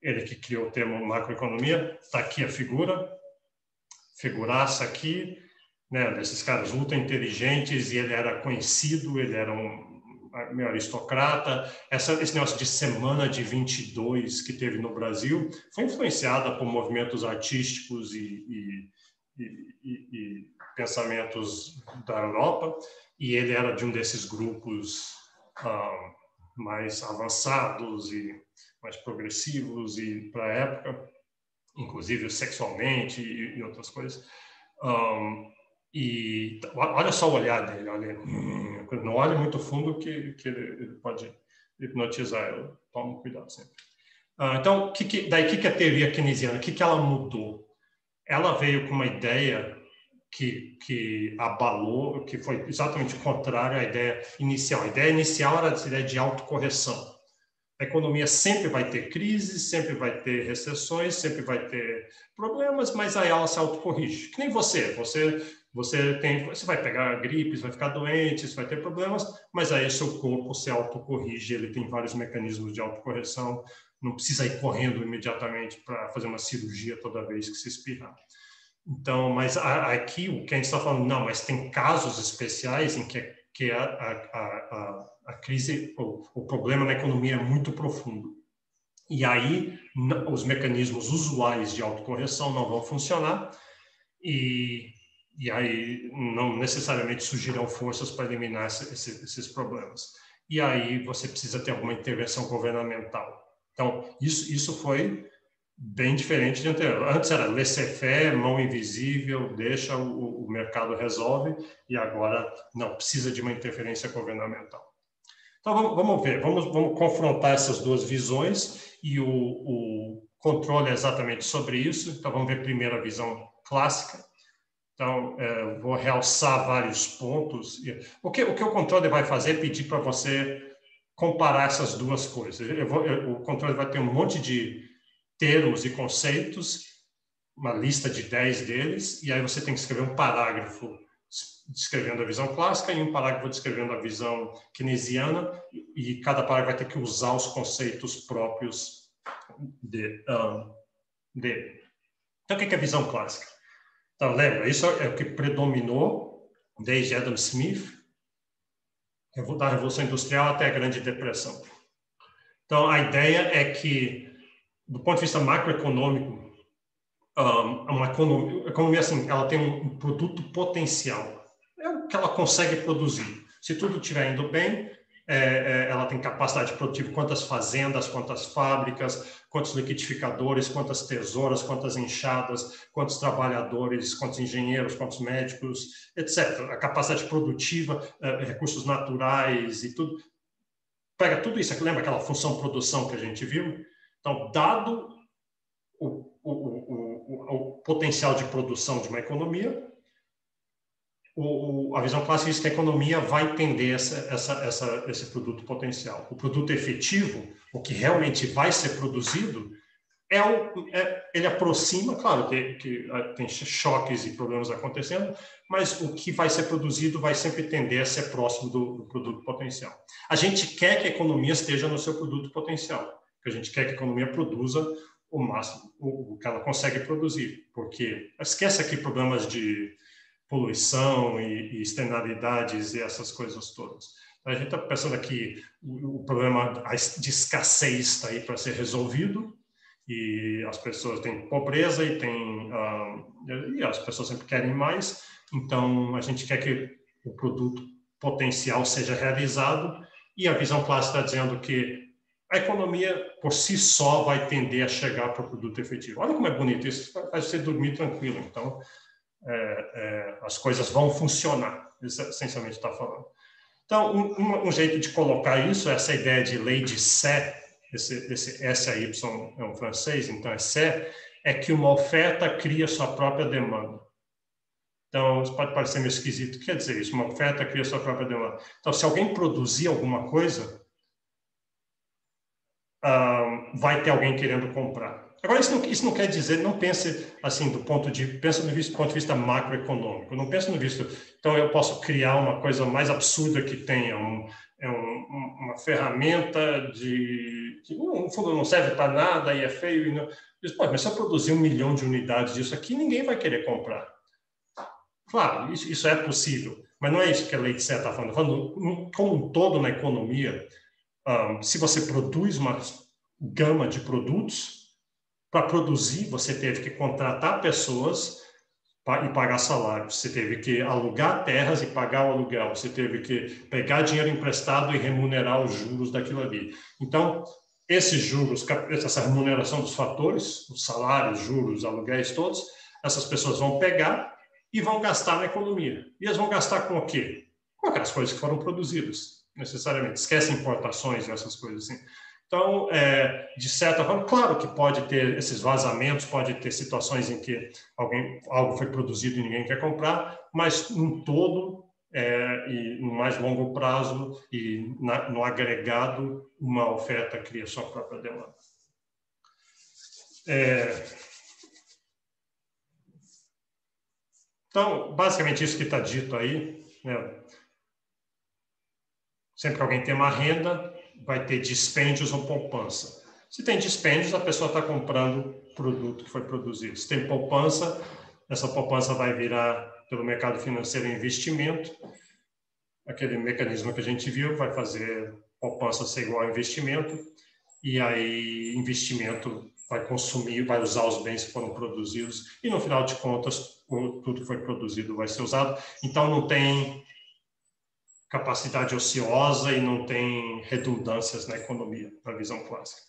ele que criou o termo macroeconomia, está aqui a figura, figuraça aqui, né, desses caras ultra inteligentes, e ele era conhecido, ele era um meio aristocrata. Essa, esse negócio de semana de 22 que teve no Brasil foi influenciada por movimentos artísticos e, e, e, e pensamentos da Europa, e ele era de um desses grupos ah, mais avançados e mais progressivos e para a época, inclusive sexualmente e, e outras coisas. Um, e olha só o olhar dele, olha, não olhe muito fundo que, que ele pode hipnotizar. Eu tomo cuidado sempre. Uh, então, que que, daí o que, que a teoria keynesiana, o que, que ela mudou? Ela veio com uma ideia que, que abalou, que foi exatamente contrário à ideia inicial. A ideia inicial era essa ideia de autocorreção. A economia sempre vai ter crises, sempre vai ter recessões, sempre vai ter problemas, mas aí ela se autocorrige. Que nem você, você você tem, você vai pegar gripe, vai ficar doente, vai ter problemas, mas aí seu corpo se autocorrige, ele tem vários mecanismos de autocorreção, não precisa ir correndo imediatamente para fazer uma cirurgia toda vez que se espirrar. Então, mas aqui o que a gente está falando, não, mas tem casos especiais em que, que a, a, a, a crise, o, o problema na economia é muito profundo. E aí os mecanismos usuais de autocorreção não vão funcionar e, e aí não necessariamente surgirão forças para eliminar esse, esse, esses problemas. E aí você precisa ter alguma intervenção governamental. Então, isso, isso foi bem diferente de anterior. Antes era laissez-faire, mão invisível, deixa o, o, mercado resolve, e agora não, precisa de uma interferência governamental. Então vamos, vamos ver, vamos, vamos confrontar essas duas visões e o, o controle é exatamente sobre isso. Então vamos ver primeiro a visão clássica. Então, é, vou realçar vários pontos. O que, o que o controle vai fazer é pedir para você comparar essas duas coisas. Vou, eu, o controle vai ter um monte de termos e conceitos, uma lista de 10 deles, e aí você tem que escrever um parágrafo descrevendo a visão clássica e um parágrafo descrevendo a visão keynesiana, e cada parágrafo vai ter que usar os conceitos próprios de, um, dele. Então, o que é a visão clássica? Então, lembra, isso é o que predominou desde Adam Smith, da Revolução Industrial até a Grande Depressão. Então, a ideia é que do ponto de vista macroeconômico, uma economia, economia assim, ela tem um produto potencial, é o que ela consegue produzir. Se tudo estiver indo bem, é, é, ela tem capacidade produtiva, quantas fazendas, quantas fábricas, quantos liquidificadores, quantas tesouras, quantas enxadas, quantos trabalhadores, quantos engenheiros, quantos médicos, etc. A capacidade produtiva, é, recursos naturais e tudo, pega tudo isso, lembra aquela função produção que a gente viu? Então, dado o, o, o, o potencial de produção de uma economia, a visão clássica diz que a economia vai tender essa, essa, essa, esse produto potencial. O produto efetivo, o que realmente vai ser produzido, é, o, é ele aproxima, claro, que, que ah, tem choques e problemas acontecendo, mas o que vai ser produzido vai sempre tender a ser próximo do, do produto potencial. A gente quer que a economia esteja no seu produto potencial, a gente quer que a economia produza o máximo, o, que ela consegue produzir, porque esquece aqui problemas de poluição e, e externalidades e essas coisas todas. A gente está pensando aqui o, o problema de escassez está aí para ser resolvido, e as pessoas têm pobreza e tem uh, e as pessoas sempre querem mais então a gente quer que o produto potencial seja realizado e a visão clássica está dizendo que a economia por si só vai tender a chegar para o produto efetivo olha como é bonito isso faz você dormir tranquilo então é, é, as coisas vão funcionar essencialmente está falando então um, um, jeito de colocar isso é essa ideia de lei de Sé esse, esse SAY é um francês, então é C, é que uma oferta cria sua própria demanda. Então, isso pode parecer meio esquisito. O que quer dizer isso? Uma oferta cria sua própria demanda. Então, se alguém produzir alguma coisa, vai ter alguém querendo comprar. Agora, isso não, isso não, quer dizer, não pense assim do ponto de, pensa no visto, do ponto de vista macroeconômico, não pense no visto, então eu posso criar uma coisa mais absurda que tenha, um, é um, uma ferramenta de que no fundo não serve para nada e é feio e não. Diz, mas se eu produzir um milhão de unidades disso aqui, ninguém vai querer comprar. Claro, isso, isso é possível, mas não é isso que a lei de Sé está falando. falando como um todo na economia, um, se você produz uma gama de produtos, para produzir você teve que contratar pessoas e pagar salários, você teve que alugar terras e pagar o aluguel, você teve que pegar dinheiro emprestado e remunerar os juros daquilo ali. Então, esses juros, essa remuneração dos fatores, os salários, juros, aluguéis todos, essas pessoas vão pegar e vão gastar na economia. E elas vão gastar com o quê? Com aquelas coisas que foram produzidas, necessariamente. Esquece importações e essas coisas assim. Então, é, de certa forma, claro que pode ter esses vazamentos, pode ter situações em que alguém, algo foi produzido e ninguém quer comprar, mas no todo é, e no mais longo prazo e na, no agregado, uma oferta cria sua própria demanda. É, então, basicamente isso que está dito aí, né? Sempre que alguém tem uma renda, vai ter dispêndios ou poupança. Se tem dispêndios, a pessoa está comprando produto que foi produzido. Se tem poupança, essa poupança vai virar pelo mercado financeiro investimento. Aquele mecanismo que a gente viu vai fazer poupança ser igual a investimento e aí investimento vai consumir, vai usar os bens que foram produzidos e no final de contas tudo que foi produzido vai ser usado. Então não tem capacidade ociosa e não tem redundâncias na economia, na visão clássica.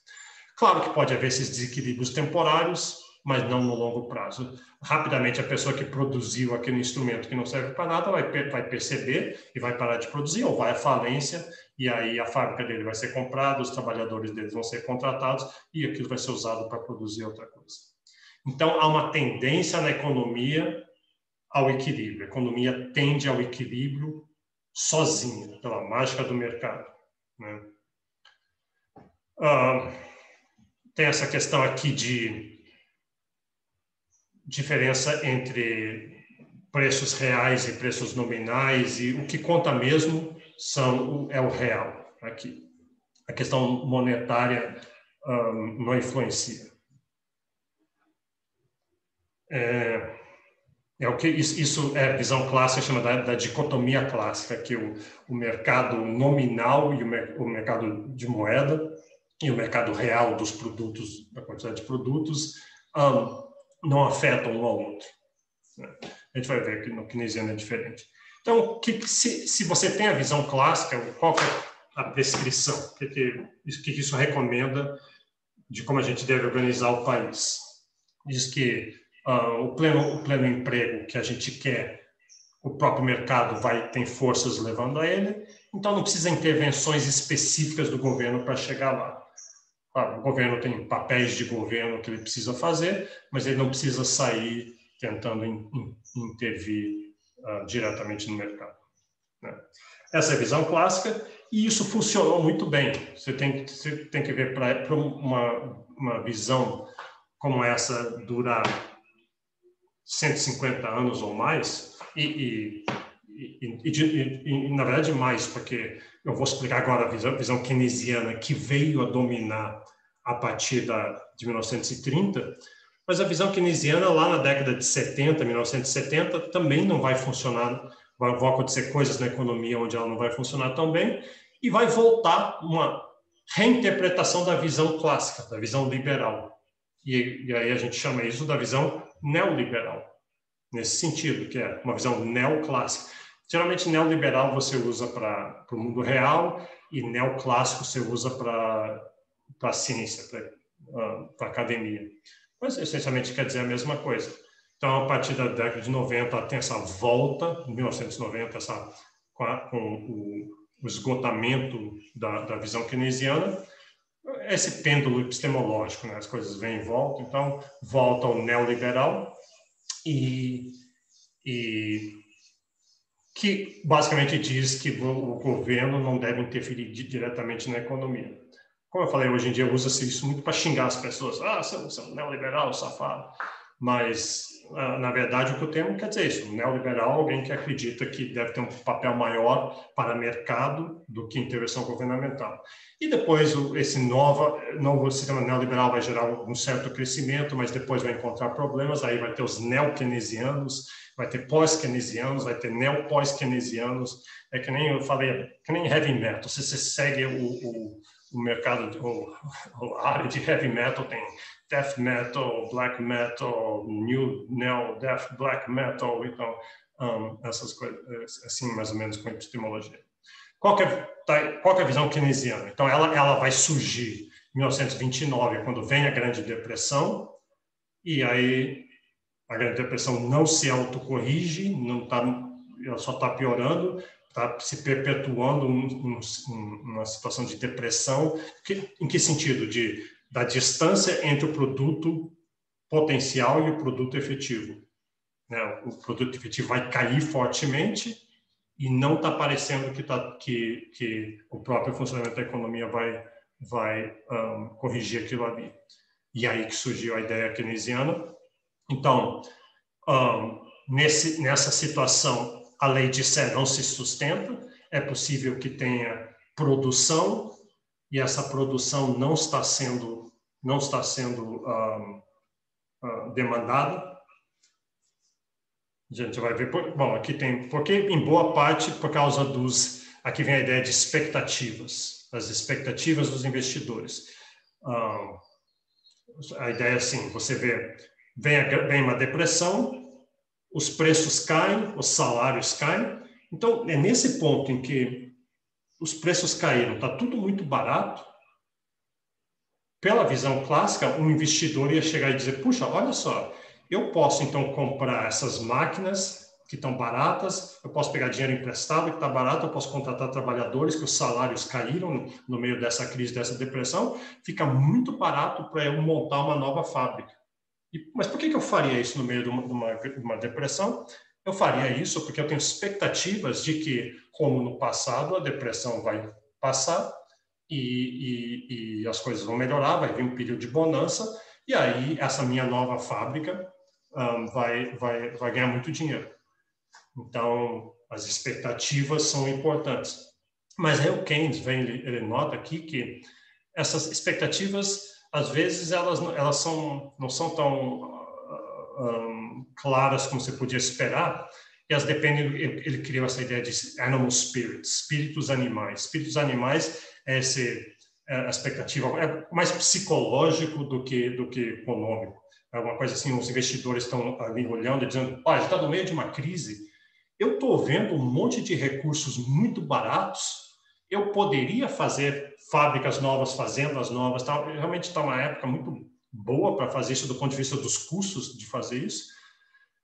Claro que pode haver esses desequilíbrios temporários, mas não no longo prazo. Rapidamente, a pessoa que produziu aquele instrumento que não serve para nada vai, vai perceber e vai parar de produzir, ou vai à falência, e aí a fábrica dele vai ser comprada, os trabalhadores deles vão ser contratados, e aquilo vai ser usado para produzir outra coisa. Então, há uma tendência na economia ao equilíbrio. A economia tende ao equilíbrio sozinha, pela mágica do mercado. Né? Ah, tem essa questão aqui de diferença entre preços reais e preços nominais e o que conta mesmo são é o real aqui. A questão monetária ah, não influencia. É, é o que isso é visão clássica chama da, da dicotomia clássica que o, o mercado nominal e o, o, mercado de moeda e o mercado real dos produtos da quantidade de produtos um, não afetam um ao outro. Né? A gente vai ver que no keynesiano é diferente. Então, que, se, se você tem a visão clássica, qual é a prescrição? O que, que, que isso recomenda de como a gente deve organizar o país? Diz que uh, o, pleno, o pleno emprego que a gente quer o próprio mercado vai tem forças levando a ele, então não precisa intervenções específicas do governo para chegar lá. Claro, o governo tem papéis de governo que ele precisa fazer, mas ele não precisa sair tentando in, in, intervir uh, diretamente no mercado. Né? Essa é a visão clássica e isso funcionou muito bem. Você tem, você tem que ver para uma, uma visão como essa durar 150 anos ou mais, e, e, e, e, na verdade mais, porque eu vou explicar agora a visão, visão keynesiana que veio a dominar a partir da, de 1930, mas a visão keynesiana lá na década de 70, 1970, também não vai funcionar, vai, vão acontecer coisas na economia onde ela não vai funcionar tão bem, e vai voltar uma reinterpretação da visão clássica, da visão liberal. E, e aí a gente chama isso da visão neoliberal, nesse sentido, que é uma visão neoclássica. Geralmente, neoliberal você usa para o mundo real e neoclássico você usa para a ciência, para a academia. Mas, essencialmente, quer dizer a mesma coisa. Então, a partir da década de 90, tem essa volta, em 1990, essa, com, a, com o, o, esgotamento da, da visão keynesiana, esse pêndulo epistemológico, né? as coisas vêm e voltam, então volta ao neoliberal e, e que basicamente diz que o governo não deve interferir diretamente na economia. Como eu falei, hoje em dia usa-se isso muito para xingar as pessoas. Ah, você é um neoliberal, safado. Mas, na verdade, o que o termo quer dizer isso. Um neoliberal alguém que acredita que deve ter um papel maior para mercado do que intervenção governamental. E depois, esse nova, novo sistema neoliberal vai gerar um certo crescimento, mas depois vai encontrar problemas. Aí vai ter os neo-keynesianos, vai ter pós-keynesianos, vai ter neo-pós-keynesianos. É que nem eu falei, que nem heavy metal. Se você segue o, o, o mercado, o, a área de heavy metal tem death metal, black metal, new neo death black metal, então um, essas coisas assim mais ou menos com epistemologia. Qual é, tá, qual é a visão keynesiana? Então ela ela vai surgir em 1929 quando vem a Grande Depressão e aí a Grande Depressão não se autocorrige, não tá, ela só está piorando, está se perpetuando um, um, uma situação de depressão. Que, em que sentido? De da distância entre o produto potencial e o produto efetivo. Né? O produto efetivo vai cair fortemente e não está parecendo que, tá, que, que o próprio funcionamento da economia vai, vai um, corrigir aquilo ali. E aí que surgiu a ideia keynesiana. Então, um, nesse, nessa situação, a lei de Sé não se sustenta, é possível que tenha produção e essa produção não está sendo não está sendo uh, uh, demandada. A gente vai ver. Bom, aqui tem porque em boa parte por causa dos aqui vem a ideia de expectativas, as expectativas dos investidores. A ideia é assim: você vê vem, a, vem uma depressão, os preços caem, os salários caem. Então é nesse ponto em que os preços caíram, está tudo muito barato. Pela visão clássica, um investidor ia chegar e dizer: puxa, olha só, eu posso então comprar essas máquinas que estão baratas, eu posso pegar dinheiro emprestado que está barato, eu posso contratar trabalhadores que os salários caíram no meio dessa crise, dessa depressão, fica muito barato para eu montar uma nova fábrica. E, mas por que, que eu faria isso no meio de uma, de uma, de uma depressão? Eu faria isso porque eu tenho expectativas de que, como no passado, a depressão vai passar e, e, e as coisas vão melhorar, vai vir um período de bonança, e aí essa minha nova fábrica um, vai, vai, vai ganhar muito dinheiro. Então, as expectativas são importantes. Mas aí o Keynes vem, ele, ele nota aqui que essas expectativas, às vezes, elas, elas são, não são tão um, claras como você podia esperar, e elas dependem, ele, ele criou essa ideia de animal spirits, espíritos animais. Espíritos animais é esse é, expectativa é mais psicológico do que do que econômico. É uma coisa assim, os investidores estão ali olhando e dizendo, ah, está no meio de uma crise, eu estou vendo um monte de recursos muito baratos, eu poderia fazer fábricas novas, fazendas novas, tá? realmente está uma época muito boa para fazer isso do ponto de vista dos custos de fazer isso.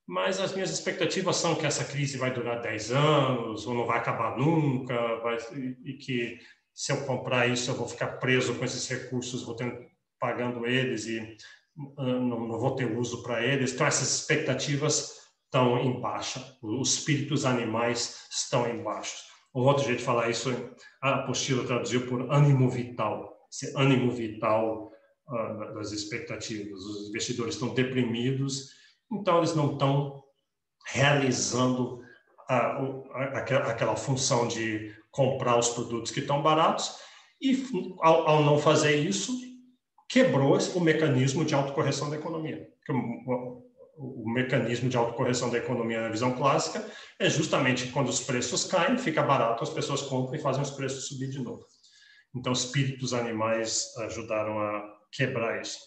mas as minhas expectativas são que essa crise vai durar 10 anos, ou não vai acabar nunca, vai, e que se eu comprar isso, eu vou ficar preso com esses recursos, vou ter, pagando eles e uh, não, não, vou ter uso para eles. Então, essas expectativas estão em baixa, os espíritos animais estão em baixa. Um outro jeito de falar isso, a apostila traduziu por ânimo vital, esse ânimo vital das expectativas. Os investidores estão deprimidos, então eles não estão realizando a, a, aquela função de comprar os produtos que estão baratos e, ao, ao não fazer isso, quebrou o mecanismo de autocorreção da economia. O, o, mecanismo de autocorreção da economia na visão clássica é justamente quando os preços caem, fica barato, as pessoas compram e fazem os preços subir de novo. Então, espíritos animais ajudaram a quebrar isso.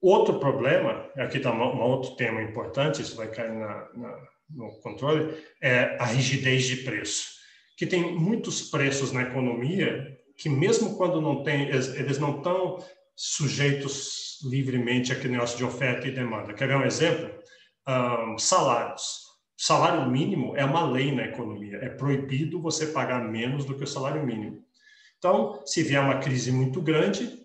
Outro problema, aqui está um outro tema importante, isso vai cair na, na, no controle, é a rigidez de preço que tem muitos preços na economia que mesmo quando não tem, eles não estão sujeitos livremente àquele negócio de oferta e demanda. Quer ver um exemplo? Um, salários. Salário mínimo é uma lei na economia. É proibido você pagar menos do que o salário mínimo. Então, se vier uma crise muito grande,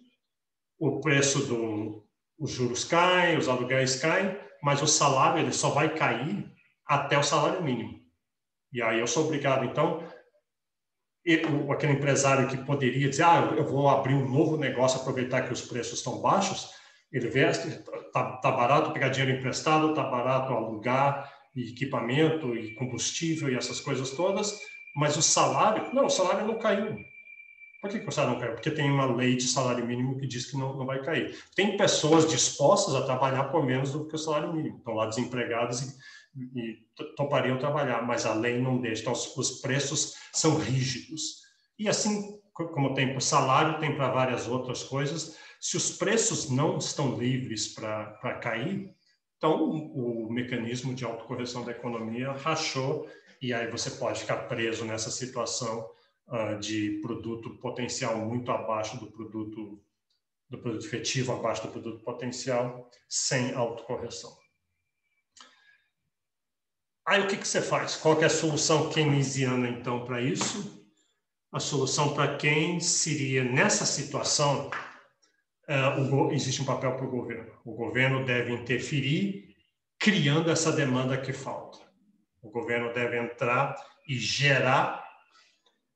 o preço do os juros caem, os aluguéis caem, mas o salário ele só vai cair até o salário mínimo. E aí eu sou obrigado, então, aquele empresário que poderia dizer, ah, eu vou abrir um novo negócio, aproveitar que os preços estão baixos, ele vê, está tá barato pegar dinheiro emprestado, está barato alugar equipamento e combustível e essas coisas todas, mas o salário, não, o salário não caiu. Por que, o salário não caiu? Porque tem uma lei de salário mínimo que diz que não, não vai cair. Tem pessoas dispostas a trabalhar por menos do que o salário mínimo, estão lá desempregadas e e topariam trabalhar, mas a lei não deixa. Então, os preços são rígidos. E assim como tem para salário, tem para várias outras coisas. Se os preços não estão livres para cair, então o, o mecanismo de autocorreção da economia rachou e aí você pode ficar preso nessa situação uh, de produto potencial muito abaixo do produto do produto efetivo abaixo do produto potencial sem autocorreção. Aí o que, que você faz? Qual é a solução keynesiana, então, para isso? A solução para quem seria, nessa situação, uh, existe um papel para o governo. O governo deve interferir, criando essa demanda que falta. O governo deve entrar e gerar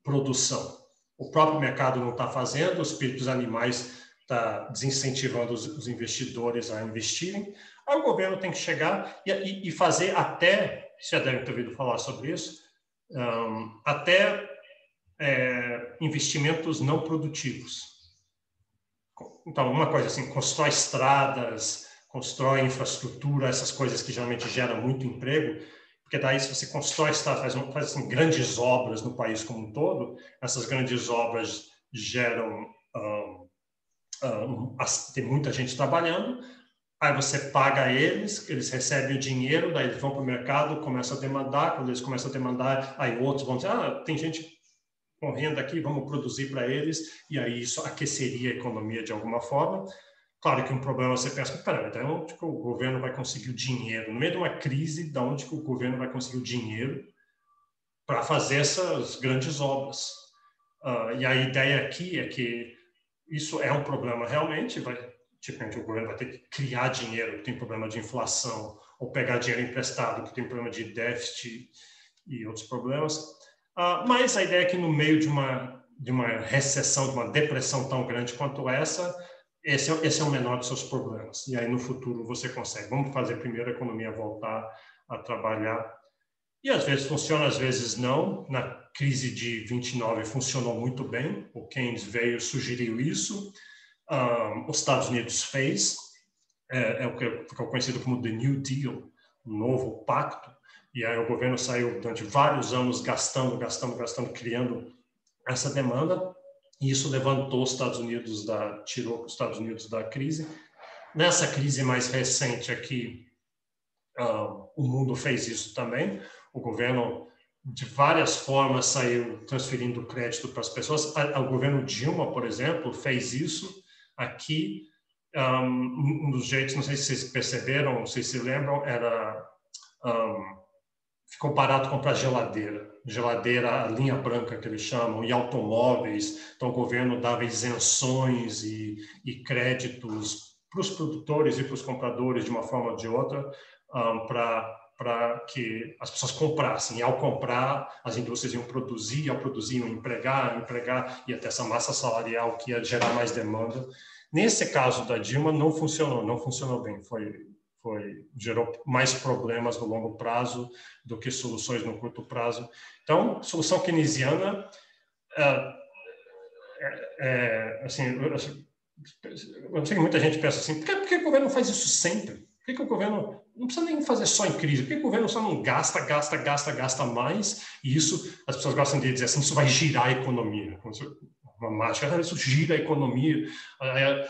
produção. O próprio mercado não está fazendo, os espíritos animais está desincentivando os, investidores a investirem. Aí o governo tem que chegar e, e fazer até você já deve ter ouvido falar sobre isso, um, até é, investimentos não produtivos. Então, uma coisa assim, constrói estradas, constrói infraestrutura, essas coisas que geralmente geram muito emprego, porque daí se você constrói estradas, faz, faz assim, grandes obras no país como um todo, essas grandes obras geram um, um, tem muita gente trabalhando, Aí você paga eles, eles recebem o dinheiro, daí eles vão para o mercado, começam a demandar. Quando eles começam a demandar, aí outros vão dizer: ah, tem gente correndo aqui, vamos produzir para eles, e aí isso aqueceria a economia de alguma forma. Claro que um problema você pensa, peraí, então onde que o governo vai conseguir o dinheiro? No meio de uma crise, de onde que o governo vai conseguir o dinheiro para fazer essas grandes obras? Uh, e a ideia aqui é que isso é um problema realmente, vai tipicamente o governo vai ter que criar dinheiro que tem problema de inflação, ou pegar dinheiro emprestado que tem problema de déficit e outros problemas. Uh, mas a ideia é que no meio de uma, de uma recessão, de uma depressão tão grande quanto essa, esse é, esse é o menor dos seus problemas. E aí no futuro você consegue. Vamos fazer primeiro a economia voltar a trabalhar. E às vezes funciona, às vezes não. Na crise de 29 funcionou muito bem. O Keynes veio sugeriu isso um, os Estados Unidos fez, é, é, o que ficou conhecido como The New Deal, o novo pacto, e aí o governo saiu durante vários anos gastando, gastando, gastando, criando essa demanda, e isso levantou os Estados Unidos da, tirou os Estados Unidos da crise. Nessa crise mais recente aqui, uh, o mundo fez isso também. O governo, de várias formas, saiu transferindo crédito para as pessoas. O governo Dilma, por exemplo, fez isso Aqui, um, um dos jeitos, não sei se vocês perceberam, sei se lembram, era um, ficou parado comprar geladeira, geladeira, a linha branca que eles chamam, e automóveis. Então, o governo dava isenções e, e créditos para os produtores e para os compradores, de uma forma ou de outra, um, para para que as pessoas comprassem. E ao comprar, as indústrias iam produzir, ao produzir, iam empregar, empregar, e até essa massa salarial que ia gerar mais demanda. Nesse caso da Dilma, não funcionou, não funcionou bem. Foi, foi gerou mais problemas no longo prazo do que soluções no curto prazo. Então, solução keynesiana é, é, é assim, eu, sei que muita gente pensa assim, por que, por que o governo faz isso sempre? Por que, que o governo não precisa nem fazer só em crise? Por que o governo só não gasta, gasta, gasta, gasta mais? E isso, as pessoas gostam de dizer assim, isso vai girar a economia. Uma mágica, isso gira a economia,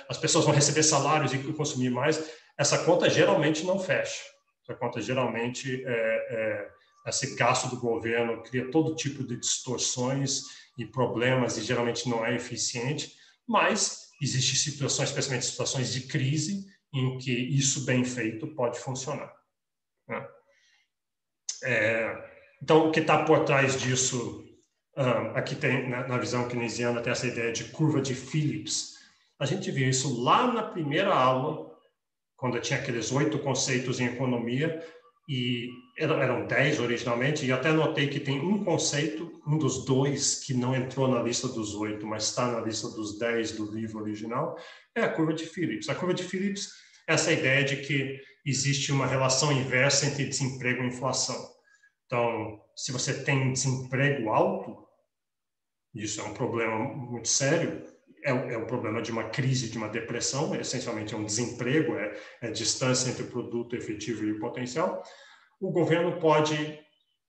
as pessoas vão receber salários e consumir mais. Essa conta geralmente não fecha. Essa conta geralmente, é, é, esse gasto do governo cria todo tipo de distorções e problemas e geralmente não é eficiente, mas existem situações, especialmente situações de crise, em que isso bem feito pode funcionar. Né? É, então, o que está por trás disso, um, aqui tem, na, na, visão keynesiana, tem essa ideia de curva de Phillips. A gente viu isso lá na primeira aula, quando tinha aqueles oito conceitos em economia, e eram dez originalmente, e até notei que tem um conceito, um dos dois, que não entrou na lista dos oito, mas está na lista dos dez do livro original, é a curva de Phillips. A curva de Phillips é essa ideia de que existe uma relação inversa entre desemprego e inflação. Então, se você tem desemprego alto, isso é um problema muito sério, é, é o problema de uma crise, de uma depressão, essencialmente é um desemprego, é, é distância entre o produto efetivo e o potencial. O governo pode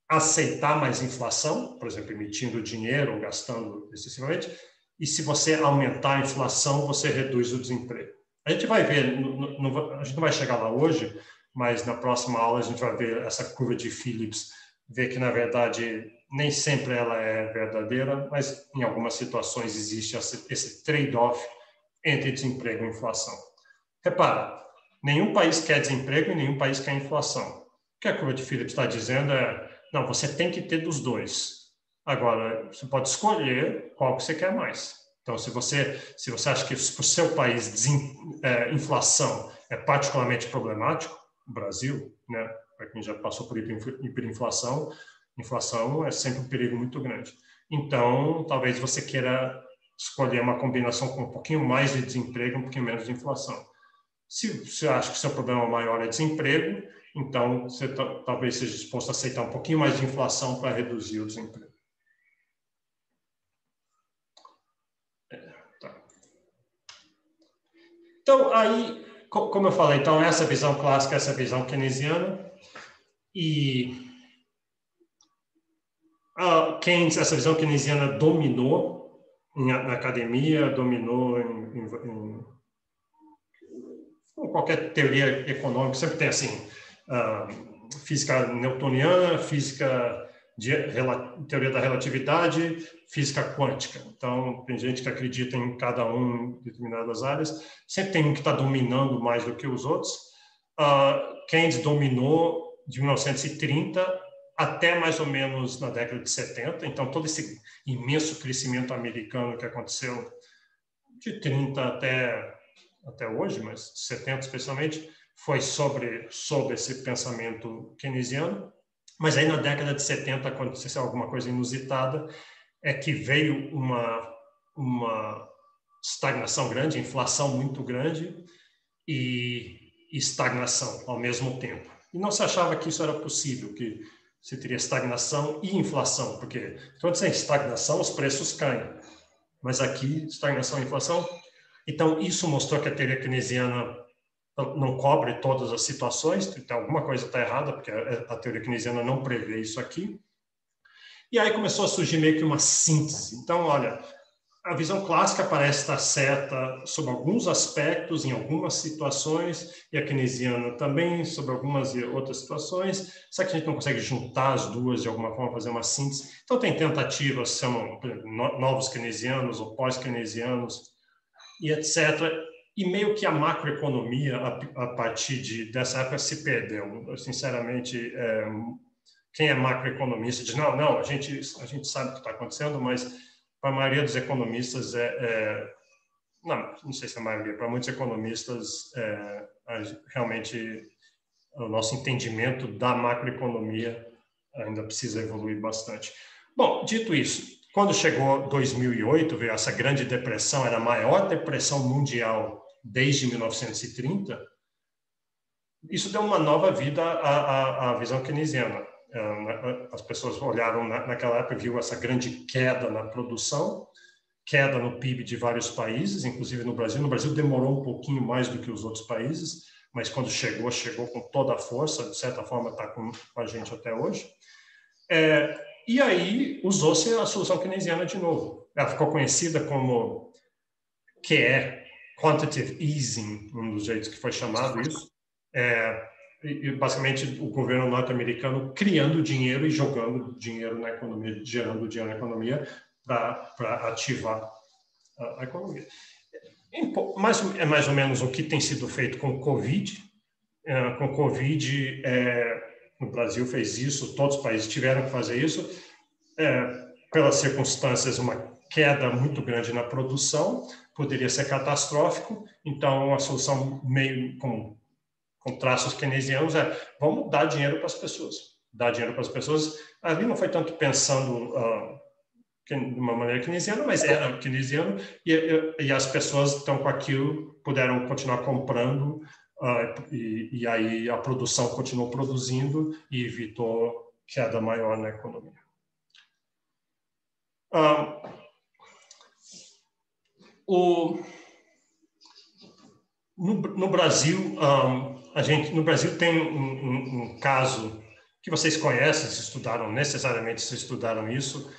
aceitar mais inflação, por exemplo, emitindo dinheiro ou gastando excessivamente, e se você aumentar a inflação, você reduz o desemprego. A gente vai ver, a gente não vai chegar lá hoje, mas na próxima aula a gente vai ver essa curva de Phillips, ver que, na verdade, nem sempre ela é verdadeira, mas em algumas situações existe esse trade-off entre desemprego e inflação. Repara, nenhum país quer desemprego e nenhum país quer inflação. O que a curva de Phillips está dizendo é, não, você tem que ter dos dois. Agora, você pode escolher qual que você quer mais. Então, se você, se você acha que para o seu país é, inflação é particularmente problemático, Brasil, né, para quem já passou por hiperinflação, inflação é sempre um perigo muito grande. Então, talvez você queira escolher uma combinação com um pouquinho mais de desemprego, um pouquinho menos de inflação. Se você acha que seu problema maior é desemprego, então você talvez seja disposto a aceitar um pouquinho mais de inflação para reduzir o desemprego. Então, aí, como eu falei, então essa visão clássica, essa visão keynesiana, e a Keynes, essa visão keynesiana dominou na academia, dominou em, em, em, qualquer teoria econômica, sempre tem assim, uh, física newtoniana, física de teoria da relatividade, física quântica. Então, tem gente que acredita em cada um em determinadas áreas. Sempre tem um que está dominando mais do que os outros. Uh, Keynes dominou de 1930 até mais ou menos na década de 70. Então, todo esse imenso crescimento americano que aconteceu de 30 até, até hoje, mas 70 especialmente, foi sobre, sobre esse pensamento keynesiano. Mas aí na década de 70 aconteceu alguma coisa inusitada, é que veio uma, uma estagnação grande, inflação muito grande e estagnação ao mesmo tempo. E não se achava que isso era possível, que você teria estagnação e inflação, porque quando você tem estagnação, os preços caem. Mas aqui, estagnação e inflação. Então, isso mostrou que a teoria keynesiana não cobre todas as situações, então alguma coisa está errada, porque a, teoria keynesiana não prevê isso aqui. E aí começou a surgir meio que uma síntese. Então, olha, a visão clássica parece estar certa sobre alguns aspectos, em algumas situações, e a keynesiana também sobre algumas e outras situações, só que a gente não consegue juntar as duas de alguma forma, fazer uma síntese. Então, tem tentativas, são novos keynesianos ou pós-keynesianos, e etc., e meio que a macroeconomia, a, a partir de, dessa época, se perdeu. Eu, sinceramente, é, quem é macroeconomista diz, não, não, a gente, a gente sabe o que está acontecendo, mas para a maioria dos economistas, é, é, não, não sei se é a maioria, para muitos economistas, é, realmente o nosso entendimento da macroeconomia ainda precisa evoluir bastante. Bom, dito isso, quando chegou 2008, veio essa grande depressão, era a maior depressão mundial desde 1930, isso deu uma nova vida à, à, à visão keynesiana. As pessoas olharam naquela época, viu essa grande queda na produção, queda no PIB de vários países, inclusive no Brasil. No Brasil demorou um pouquinho mais do que os outros países, mas quando chegou, chegou com toda a força, de certa forma está com a gente até hoje. É, e aí usou-se a solução keynesiana de novo. Ela ficou conhecida como QE, Quantitative Easing, um dos jeitos que foi chamado isso. É, basicamente o governo norte-americano criando dinheiro e jogando dinheiro na economia, gerando dinheiro na economia para ativar a, a economia. Mais, é mais ou menos o que tem sido feito com o Covid. É, com o Covid, é, no Brasil fez isso, todos os países tiveram que fazer isso. É, pelas circunstâncias, uma queda muito grande na produção poderia ser catastrófico. Então, a solução meio com, com traços keynesianos é vamos dar dinheiro para as pessoas. Dar dinheiro para as pessoas. Ali não foi tanto pensando uh, de uma maneira keynesiana, mas era keynesiano, e, e as pessoas estão com aquilo, puderam continuar comprando, uh, e, e, aí a produção continuou produzindo e evitou queda maior na economia. Uh, o, no, no Brasil, um, a gente, no Brasil tem um, um, um caso que vocês conhecem, se estudaram, necessariamente se estudaram isso,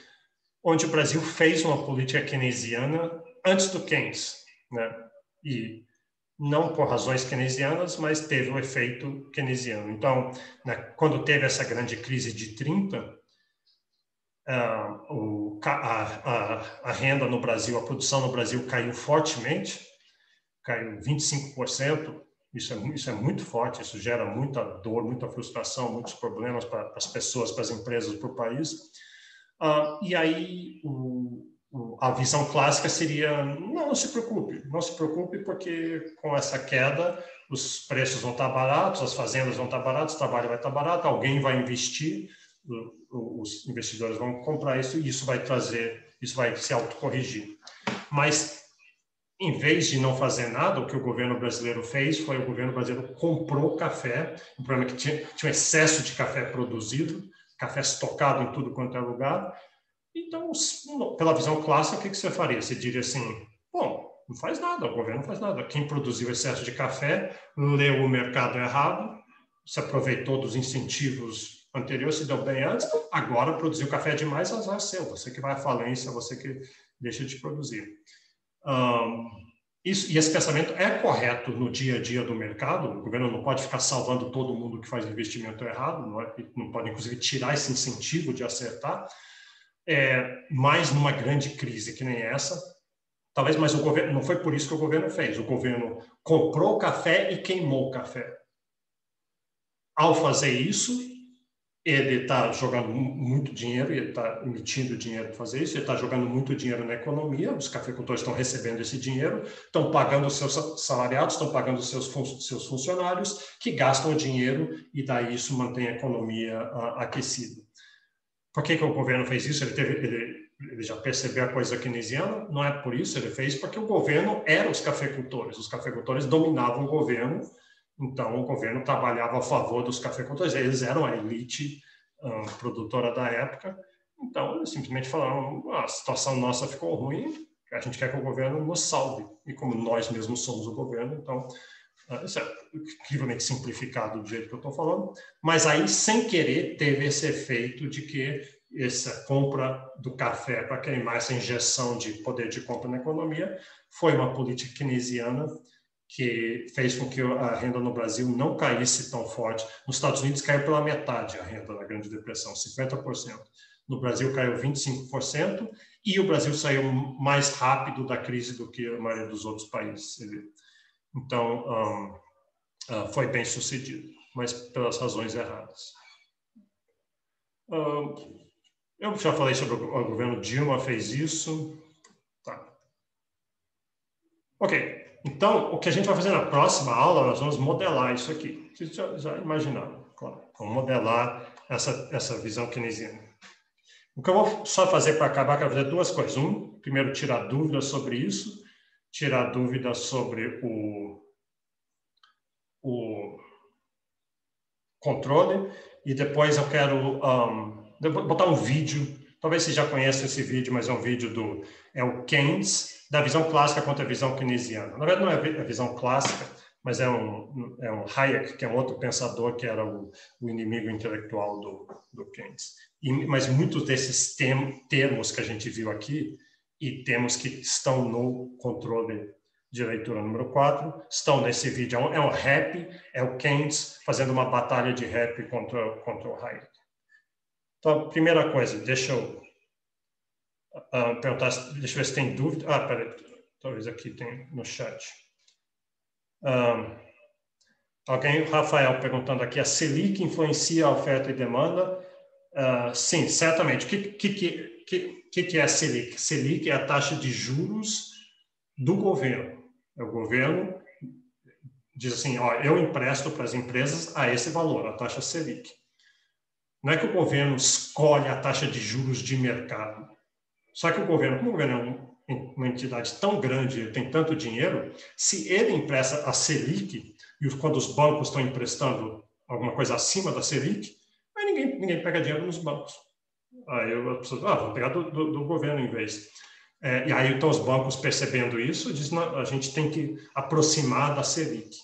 onde o Brasil fez uma política keynesiana antes do Keynes, né? E não por razões keynesianas, mas teve o efeito keynesiano. Então, né, quando teve essa grande crise de 30, uh, o, a, a, a, renda no Brasil, a produção no Brasil caiu fortemente, caiu 25%. Isso é, isso é muito forte, isso gera muita dor, muita frustração, muitos problemas para as pessoas, para as empresas, para o país. Uh, e aí o, o, a visão clássica seria não, não se preocupe, não se preocupe porque com essa queda os preços vão estar baratos, as fazendas vão estar baratas, o trabalho vai estar barato, alguém vai investir, os investidores vão comprar isso e isso vai trazer, isso vai se autocorrigir. Mas em vez de não fazer nada, o que o governo brasileiro fez foi o governo brasileiro comprou café, o problema é que tinha, tinha um excesso de café produzido, café estocado em tudo quanto é lugar. Então, pela visão clássica, o que você faria? Você diria assim: bom, não faz nada, o governo não faz nada. Quem produziu excesso de café leu o mercado errado, se aproveitou dos incentivos anteriores, se deu bem antes, agora produziu café demais, azar seu, você que vai à falência, você que deixa de produzir. Isso, e esse pensamento é correto no dia a dia do mercado. O governo não pode ficar salvando todo mundo que faz investimento errado, não, é? não pode, inclusive, tirar esse incentivo de acertar. É, mas numa grande crise que nem essa, talvez, mas o governo não foi por isso que o governo fez. O governo comprou café e queimou café. Ao fazer isso, ele está jogando muito dinheiro, ele está emitindo dinheiro para fazer isso, ele está jogando muito dinheiro na economia, os cafeicultores estão recebendo esse dinheiro, estão pagando os seus salariados, estão pagando os seus, seus funcionários, que gastam dinheiro e daí isso mantém a economia uh, aquecida. Por que, que o governo fez isso? Ele, teve, ele, ele já percebeu a coisa keynesiana? Não é por isso, ele fez porque o governo era os cafeicultores, os cafeicultores dominavam o governo, então, o governo trabalhava a favor dos cafeicultores, eles eram a elite uh, produtora da época. Então, eles simplesmente falaram: ah, a situação nossa ficou ruim, a gente quer que o governo nos salve. E como nós mesmos somos o governo, então, uh, isso é incrivelmente simplificado do jeito que eu estou falando. Mas aí, sem querer, teve esse efeito de que essa compra do café para queimar essa injeção de poder de compra na economia foi uma política keynesiana que fez com que a renda no Brasil não caísse tão forte. Nos Estados Unidos caiu pela metade a renda na Grande Depressão, 50%. No Brasil caiu 25% e o Brasil saiu mais rápido da crise do que a maioria dos outros países. Então, um, uh, foi bem sucedido, mas pelas razões erradas. Uh, eu já falei sobre o governo Dilma fez isso. Tá. Ok. Então, o que a gente vai fazer na próxima aula, nós vamos modelar isso aqui. Vocês já, já imaginaram, claro. Vamos modelar essa, essa visão keynesiana. O que eu vou só fazer para acabar, quero fazer duas coisas. Um, primeiro, tirar dúvidas sobre isso, tirar dúvidas sobre o, o controle, e depois eu quero um, botar um vídeo, talvez vocês já conheçam esse vídeo, mas é um vídeo do é o Keynes, da visão clássica contra a visão keynesiana. Na verdade, não é a visão clássica, mas é um, é um Hayek, que é um outro pensador que era o, o inimigo intelectual do, do Keynes. E, mas muitos desses tem, termos que a gente viu aqui, e termos que estão no controle de leitura número 4, estão nesse vídeo. É é um rap, é o Keynes fazendo uma batalha de rap contra, contra o Hayek. Então, primeira coisa, deixa eu uh, perguntar, deixa eu ver se tem dúvida. Ah, peraí, talvez aqui tem no chat. Um, alguém, Rafael, perguntando aqui, a Selic influencia a oferta e demanda? Uh, sim, certamente. O que, que, que, que é a Selic? Selic é a taxa de juros do governo. O governo diz assim, ó, eu empresto para as empresas a esse valor, a taxa Selic. Não é que o governo escolhe a taxa de juros de mercado. Só que o governo, como o governo é uma entidade tão grande, tem tanto dinheiro, se ele empresta a Selic, e quando os bancos estão emprestando alguma coisa acima da Selic, aí ninguém, ninguém pega dinheiro nos bancos. Aí eu preciso, ah, vou pegar do, do, do governo em vez. É, e aí, então, os bancos percebendo isso, dizem, a gente tem que aproximar da Selic.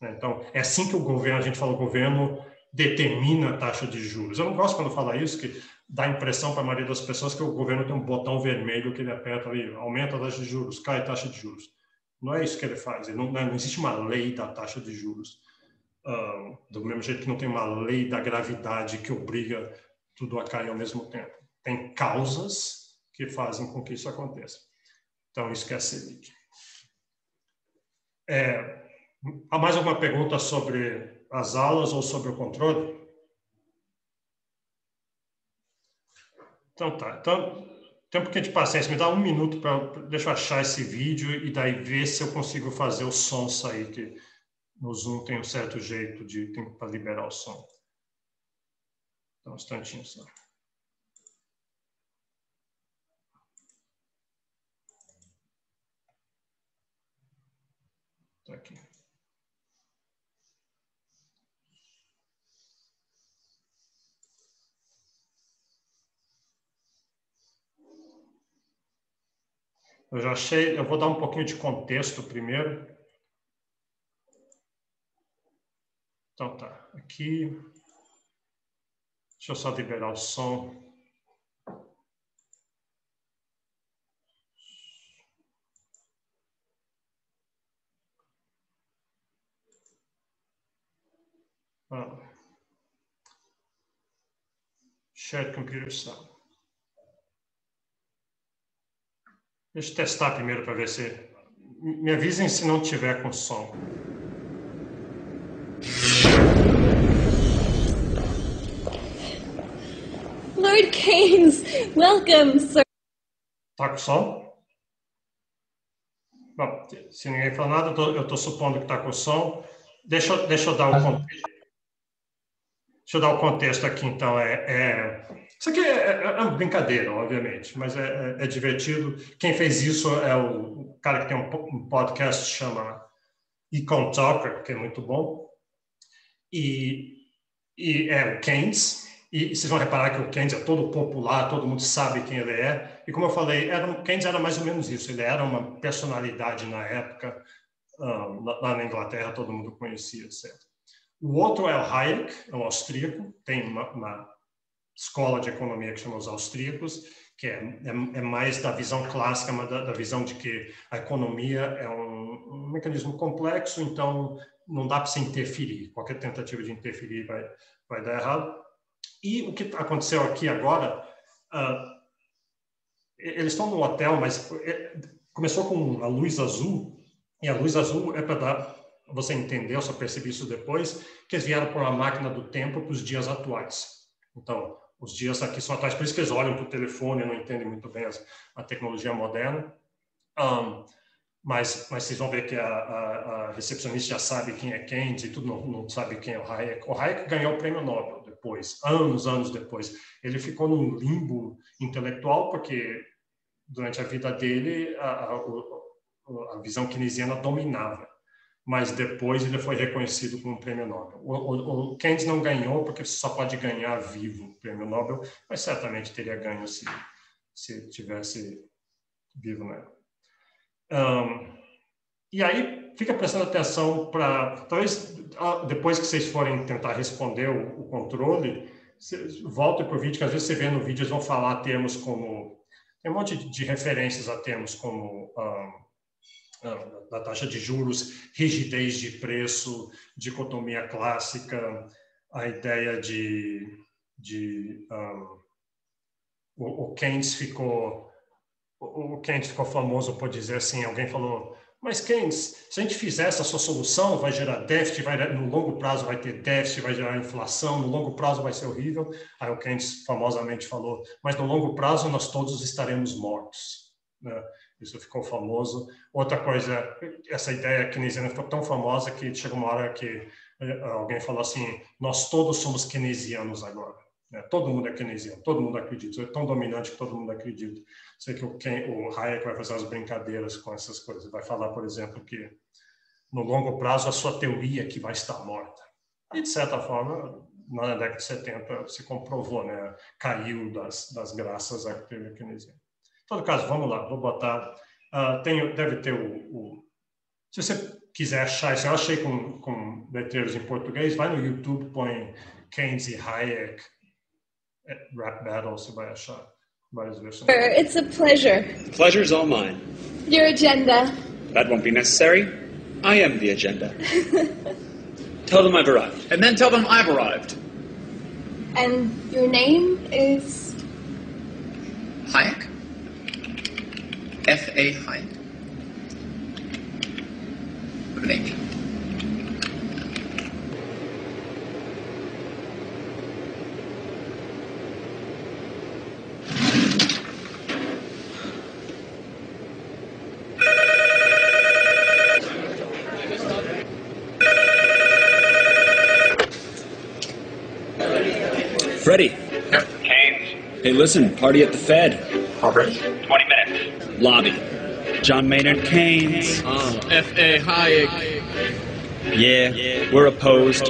Né? Então, é assim que o governo, a gente fala, o governo determina a taxa de juros. Eu não gosto quando fala isso, que dá a impressão para a maioria das pessoas que o governo tem um botão vermelho que ele aperta ali, aumenta a taxa de juros, cai a taxa de juros. Não é isso que ele faz. Ele não, não, existe uma lei da taxa de juros. Uh, do mesmo jeito que não tem uma lei da gravidade que obriga tudo a cair ao mesmo tempo. Tem causas que fazem com que isso aconteça. Então, isso que é a. É, há mais alguma pergunta sobre as aulas ou sobre o controle? Então tá. Então, tem um pouquinho de paciência. Me dá um minuto para deixa eu achar esse vídeo e daí ver se eu consigo fazer o som sair, que no Zoom tem um certo jeito de para liberar o som. Então, um instantinho só. Está aqui. Eu já achei, eu vou dar um pouquinho de contexto primeiro. Então tá, aqui. Deixa eu só liberar o som. Ah. Shared Computer Sound. Deixa eu testar primeiro para ver se. Me avisem se não tiver com som. Lord Keynes, welcome, sir. Tá com som? Bom, se ninguém falar nada, eu estou supondo que está com som. Deixa, deixa eu dar o contexto. Deixa eu dar o contexto aqui, então. É, é... Isso aqui é, é, é, uma brincadeira, obviamente, mas é, é, é, divertido. Quem fez isso é o cara que tem um, podcast que chama Econ Talker, que é muito bom. E, e é o Keynes. E vocês vão reparar que o Keynes é todo popular, todo mundo sabe quem ele é. E como eu falei, era, Keynes era mais ou menos isso. Ele era uma personalidade na época, um, lá na Inglaterra, todo mundo conhecia, certo? O outro é o Hayek, é um austríaco, tem uma, uma escola de economia que chama os austríacos, que é, é, é mais da visão clássica, da, da, visão de que a economia é um, um mecanismo complexo, então não dá para se interferir. Qualquer tentativa de interferir vai, vai dar errado. E o que aconteceu aqui agora, uh, eles estão no hotel, mas é, começou com a luz azul E a luz azul é para dar você entender, eu só percebi isso depois, que eles vieram por uma máquina do tempo para os dias atuais. Então, os dias aqui são atuais, por isso que eles olham para o telefone não entendem muito bem as, a tecnologia moderna. Um, mas, mas vocês vão ver que a, a, a, recepcionista já sabe quem é Keynes e tudo, não, não sabe quem é o Hayek. O Hayek ganhou o prêmio Nobel depois, anos, anos depois. Ele ficou num limbo intelectual, porque durante a vida dele a, a visão keynesiana dominava mas depois ele foi reconhecido como prêmio Nobel. O, o, o Keynes não ganhou porque só pode ganhar vivo o prêmio Nobel, mas certamente teria ganho se, se tivesse vivo na época. Um, e aí fica prestando atenção para talvez ah, depois que vocês forem tentar responder o, o controle, volta para o vídeo que às vezes você vê no vídeo eles vão falar termos como tem um monte de referências a termos como um, da taxa de juros, rigidez de preço, dicotomia clássica, a ideia de, de um, o, o, Keynes ficou o Keynes ficou famoso por dizer assim, alguém falou, mas Keynes, se a gente fizer essa sua solução, vai gerar déficit, vai, no longo prazo vai ter déficit, vai gerar inflação, no longo prazo vai ser horrível. Aí o Keynes famosamente falou, mas no longo prazo nós todos estaremos mortos. Né? Isso ficou famoso. Outra coisa, essa ideia keynesiana ficou tão famosa que chegou uma hora que eh, alguém falou assim: nós todos somos keynesianos agora. Né? Todo mundo é keynesiano, todo mundo acredita. É tão dominante que todo mundo acredita. Sei que o, Ken, o Hayek vai fazer umas brincadeiras com essas coisas. Vai falar, por exemplo, que no longo prazo a sua teoria que vai estar morta. E, de certa forma, na década de 70 se comprovou, né? caiu das, das graças à teoria keynesiana. Em todo caso, vamos lá, vou botar. Uh, tem, deve ter o, o, Se você quiser achar isso, eu achei com, com letreiros em português, vai no YouTube, põe Keynes e Hayek eh, Rap Battle, você vai achar várias versões. It's a pleasure. The pleasure is all mine. Your agenda. That won't be necessary. I am the agenda. tell them I've arrived. And then tell them I've arrived. And your name is? Hayek. FA Hind. Click. Freddie. Yeah. Hey, listen, party at the Fed. All right. Lobby. John Maynard Keynes. Uh, oh, F.A. Hayek. Yeah, we're opposed.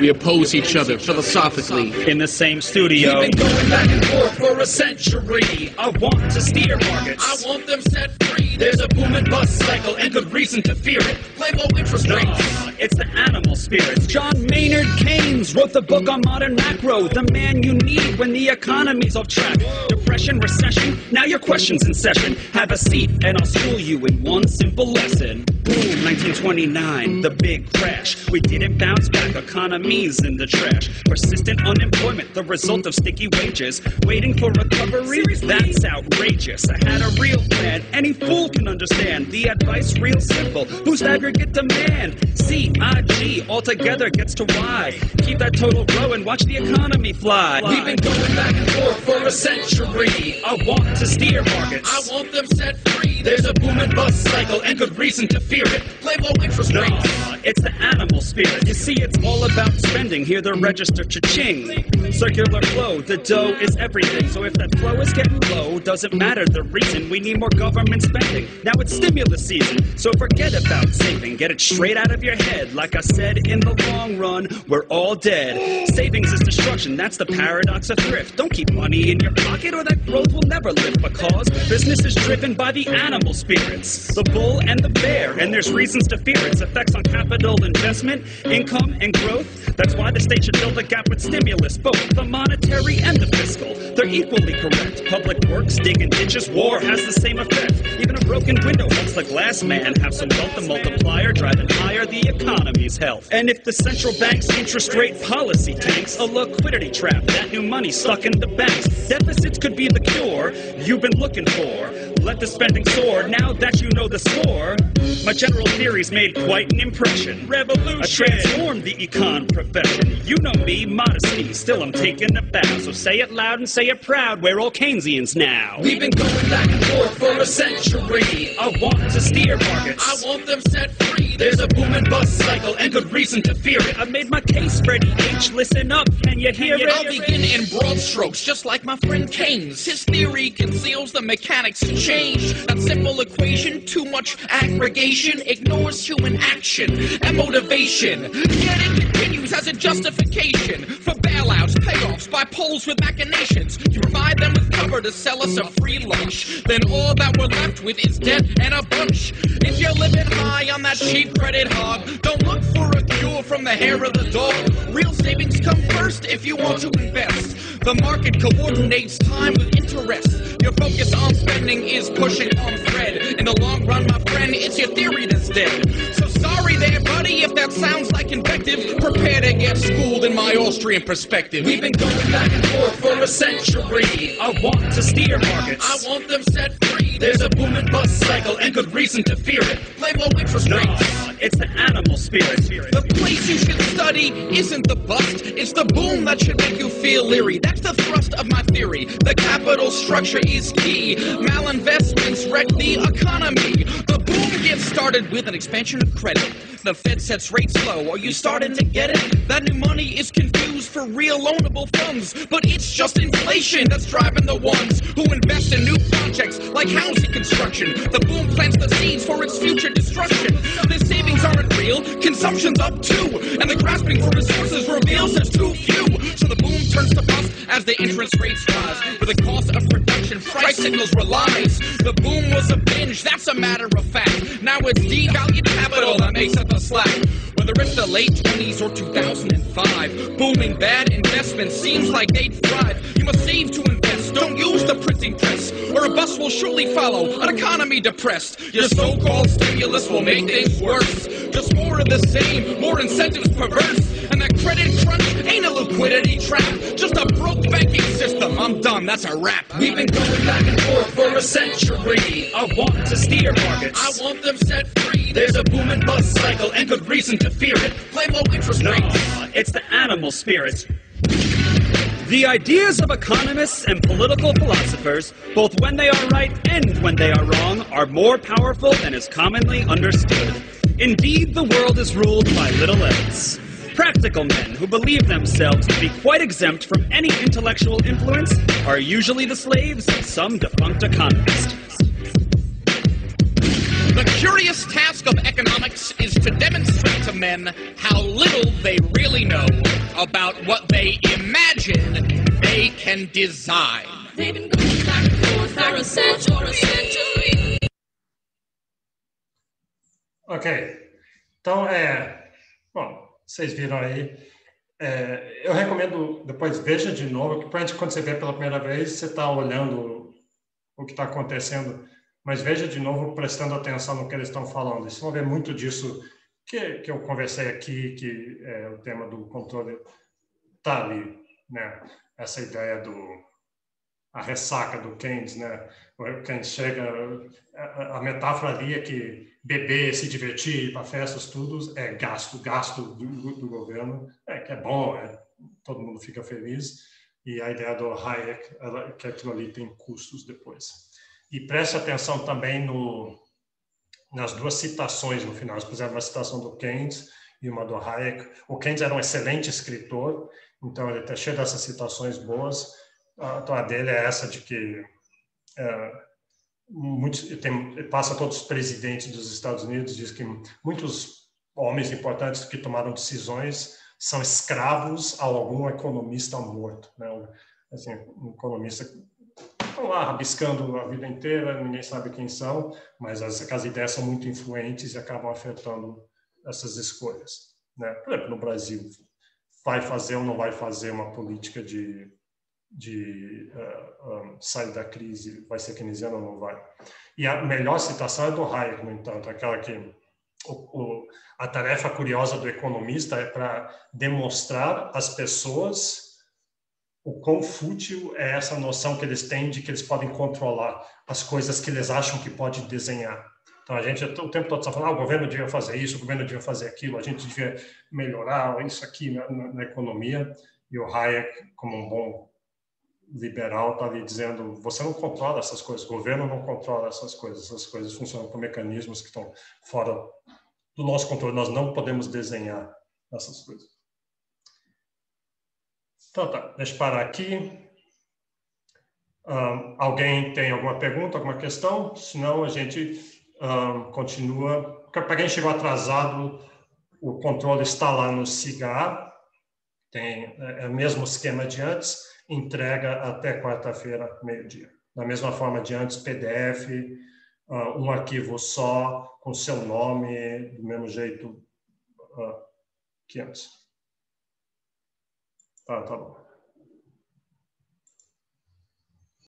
We oppose each other philosophically. In the same studio. We've been going back and forth for a century. I want to steer markets. I want them set free. There's a boom and bust cycle and good reason to fear it. Play low interest rates. It's the animal spirits. John Maynard Keynes wrote the book on modern macro. The man you need when the economy's off track. Depression, recession, now your question's in session. Have a seat and I'll school you in one simple lesson. Boom, 1929, the big crash. We didn't bounce back, economies in the trash. Persistent unemployment, the result of sticky wages. Waiting for recovery? That's outrageous. I had a real plan, any fool can understand. The advice real simple, boost aggregate demand. CIG altogether gets to Y. Keep that total growing, watch the economy fly. We've been going back and forth for a century. I want to steer markets. I want them set free. There's a boom and bust cycle and good reason to fear it. Play low interest No, rates. it's the animal spirit. You see, it's all about spending. Hear the register cha-ching. Circular flow, the dough is everything. So if that flow is getting low, doesn't matter the reason. We need more government spending. Now it's stimulus season, so forget about saving. Get it straight out of your head. Like I said, in the long run, we're all dead. Savings is destruction. That's the paradox of thrift. Don't keep money in your pocket, or that growth will never lift. Because business is driven by the animal spirits, the bull and the bear, and there's reasons to fear its effects on capital investment, income, and growth. That's why the state should fill the gap with stimulus, both the monetary and the fiscal. They're equally correct. Public works, digging ditches, war has the same effect. Even a broken window helps the glass man have some wealth. The multiplier driving higher the economy's health. And if the central bank's interest rate policy tanks, a liquidity trap, that new money stuck in the banks. Deficits could be the cure you've been looking for. let the spending soar. Now that you know the score, my general theories made quite an impression. Revolution! I transformed the econ profession. You know me, modesty, still I'm taking a bow. So say it loud and say it proud, we're all Keynesians now. We've been going back and forth for a century. I want to steer markets. I want them set free. There's a boom and bust cycle and good reason to fear it. I made my case ready, H. Listen up, can you hear it? I'll begin in broad strokes, just like my friend Keynes. His theory conceals the mechanics of change. That simple equation, too much aggregation, ignores human action and motivation. Yet it continues as a justification for bailouts, payoffs by polls with machinations. You provide them with cover to sell us a free lunch. Then all that we're left with is debt and a bunch. If you're living high on that cheap credit hog, don't look for a cure from the hair of the dog. Real savings come first if you want to invest. The market coordinates time with interest. Your focus on spending is pushing on thread. In the long run, my friend, it's your theory that's dead. So if that sounds like invective. Prepare to get schooled in my Austrian perspective. We've been going back and forth for a century. I want to steer markets. I want them set free. There's a boom and bust cycle and good reason to fear it. Blame low interest No, rates. it's the animal spirit. The place you should study isn't the bust, it's the boom that should make you feel leery. That's the thrust of my theory. The capital structure is key. Malinvestments wreck the economy. The boom gets started with an expansion of credit. The Fed sets rates low. Are you starting to get it? That new money is confused for real loanable funds, but it's just inflation that's driving the ones who invest in new projects like housing construction. The boom plants the seeds for its future destruction. The savings aren't real, consumption's up too, and the grasping for resources reveals there's too few. So the boom turns to bust as the interest rates rise. For the cost of production, price signals relies. The boom was a binge, that's a matter of fact. Now it's devalued capital that makes up the slack. Whether it's the late 20s or 2005, booming bad investments seems like they'd thrive. You must save to invest, don't use the printing press, or a bust will surely follow. An economy depressed, your so-called stimulus will make things worse. Just more of the same, more incentives perverse, and that credit crunch ain't a liquidity trap, just a broke banking system. I'm done, that's a wrap. We've been going back and forth for a century. I want to steer markets. I want them set free. There's a boom and bust cycle and good reason to fear it. Blame low interest No, rates. it's the animal spirit. The ideas of economists and political philosophers, both when they are right and when they are wrong, are more powerful than is commonly understood. Indeed, the world is ruled by little else. Practical men who believe themselves to be quite exempt from any intellectual influence are usually the slaves of some defunct economist. The curious task of economics is to demonstrate to men how little they really know about what they imagine they can design. They've been going back and forth for a century. Ok. Então, é. Bom, vocês viram aí. É, eu recomendo depois veja de novo, que gente, quando você vê pela primeira vez, você está olhando o que está acontecendo, mas veja de novo prestando atenção no que eles estão falando. Vocês vão ver muito disso que, que eu conversei aqui, que é o tema do controle está ali, né? Essa ideia do a ressaca do Keynes, né? O Keynes chega, a, a metáfora ali é que beber, se divertir, ir para festas, tudo é gasto, gasto do, do governo, é que é bom, é, todo mundo fica feliz. E a ideia do Hayek, ela, que aquilo ali tem custos depois. E preste atenção também no, nas duas citações no final. Por exemplo, uma citação do Keynes e uma do Hayek. O Keynes era um excelente escritor, então ele está cheio dessas citações boas. Então, a dele é essa de que é, muitos, tem, passa todos os presidentes dos Estados Unidos, diz que muitos homens importantes que tomaram decisões são escravos a algum economista morto. Né? Assim, um economista estão lá rabiscando a vida inteira, ninguém sabe quem são, mas as, as ideias são muito influentes e acabam afetando essas escolhas. Né? Por exemplo, no Brasil, vai fazer ou não vai fazer uma política de de uh, um, sair da crise, vai ser keynesiano ou não vai. E a melhor citação é do Hayek, no entanto, aquela que o, o, a tarefa curiosa do economista é para demonstrar às pessoas o quão fútil é essa noção que eles têm de que eles podem controlar as coisas que eles acham que pode desenhar. Então, a gente o tempo todo está falando, ah, o governo devia fazer isso, o governo devia fazer aquilo, a gente devia melhorar isso aqui na, na, na economia. E o Hayek, como um bom liberal, está ali dizendo, você não controla essas coisas, o governo não controla essas coisas, essas coisas funcionam por mecanismos que estão fora do nosso controle, nós não podemos desenhar essas coisas. Então tá, deixa eu parar aqui. Um, alguém tem alguma pergunta, alguma questão? Senão a gente um, continua. Para quem chegou atrasado, o controle está lá no CIGAR, tem é, é o mesmo esquema de antes, entrega até quarta-feira, meio-dia. Da mesma forma de antes, PDF, uh, um arquivo só, com seu nome, do mesmo jeito uh, que antes. Tá, tá bom.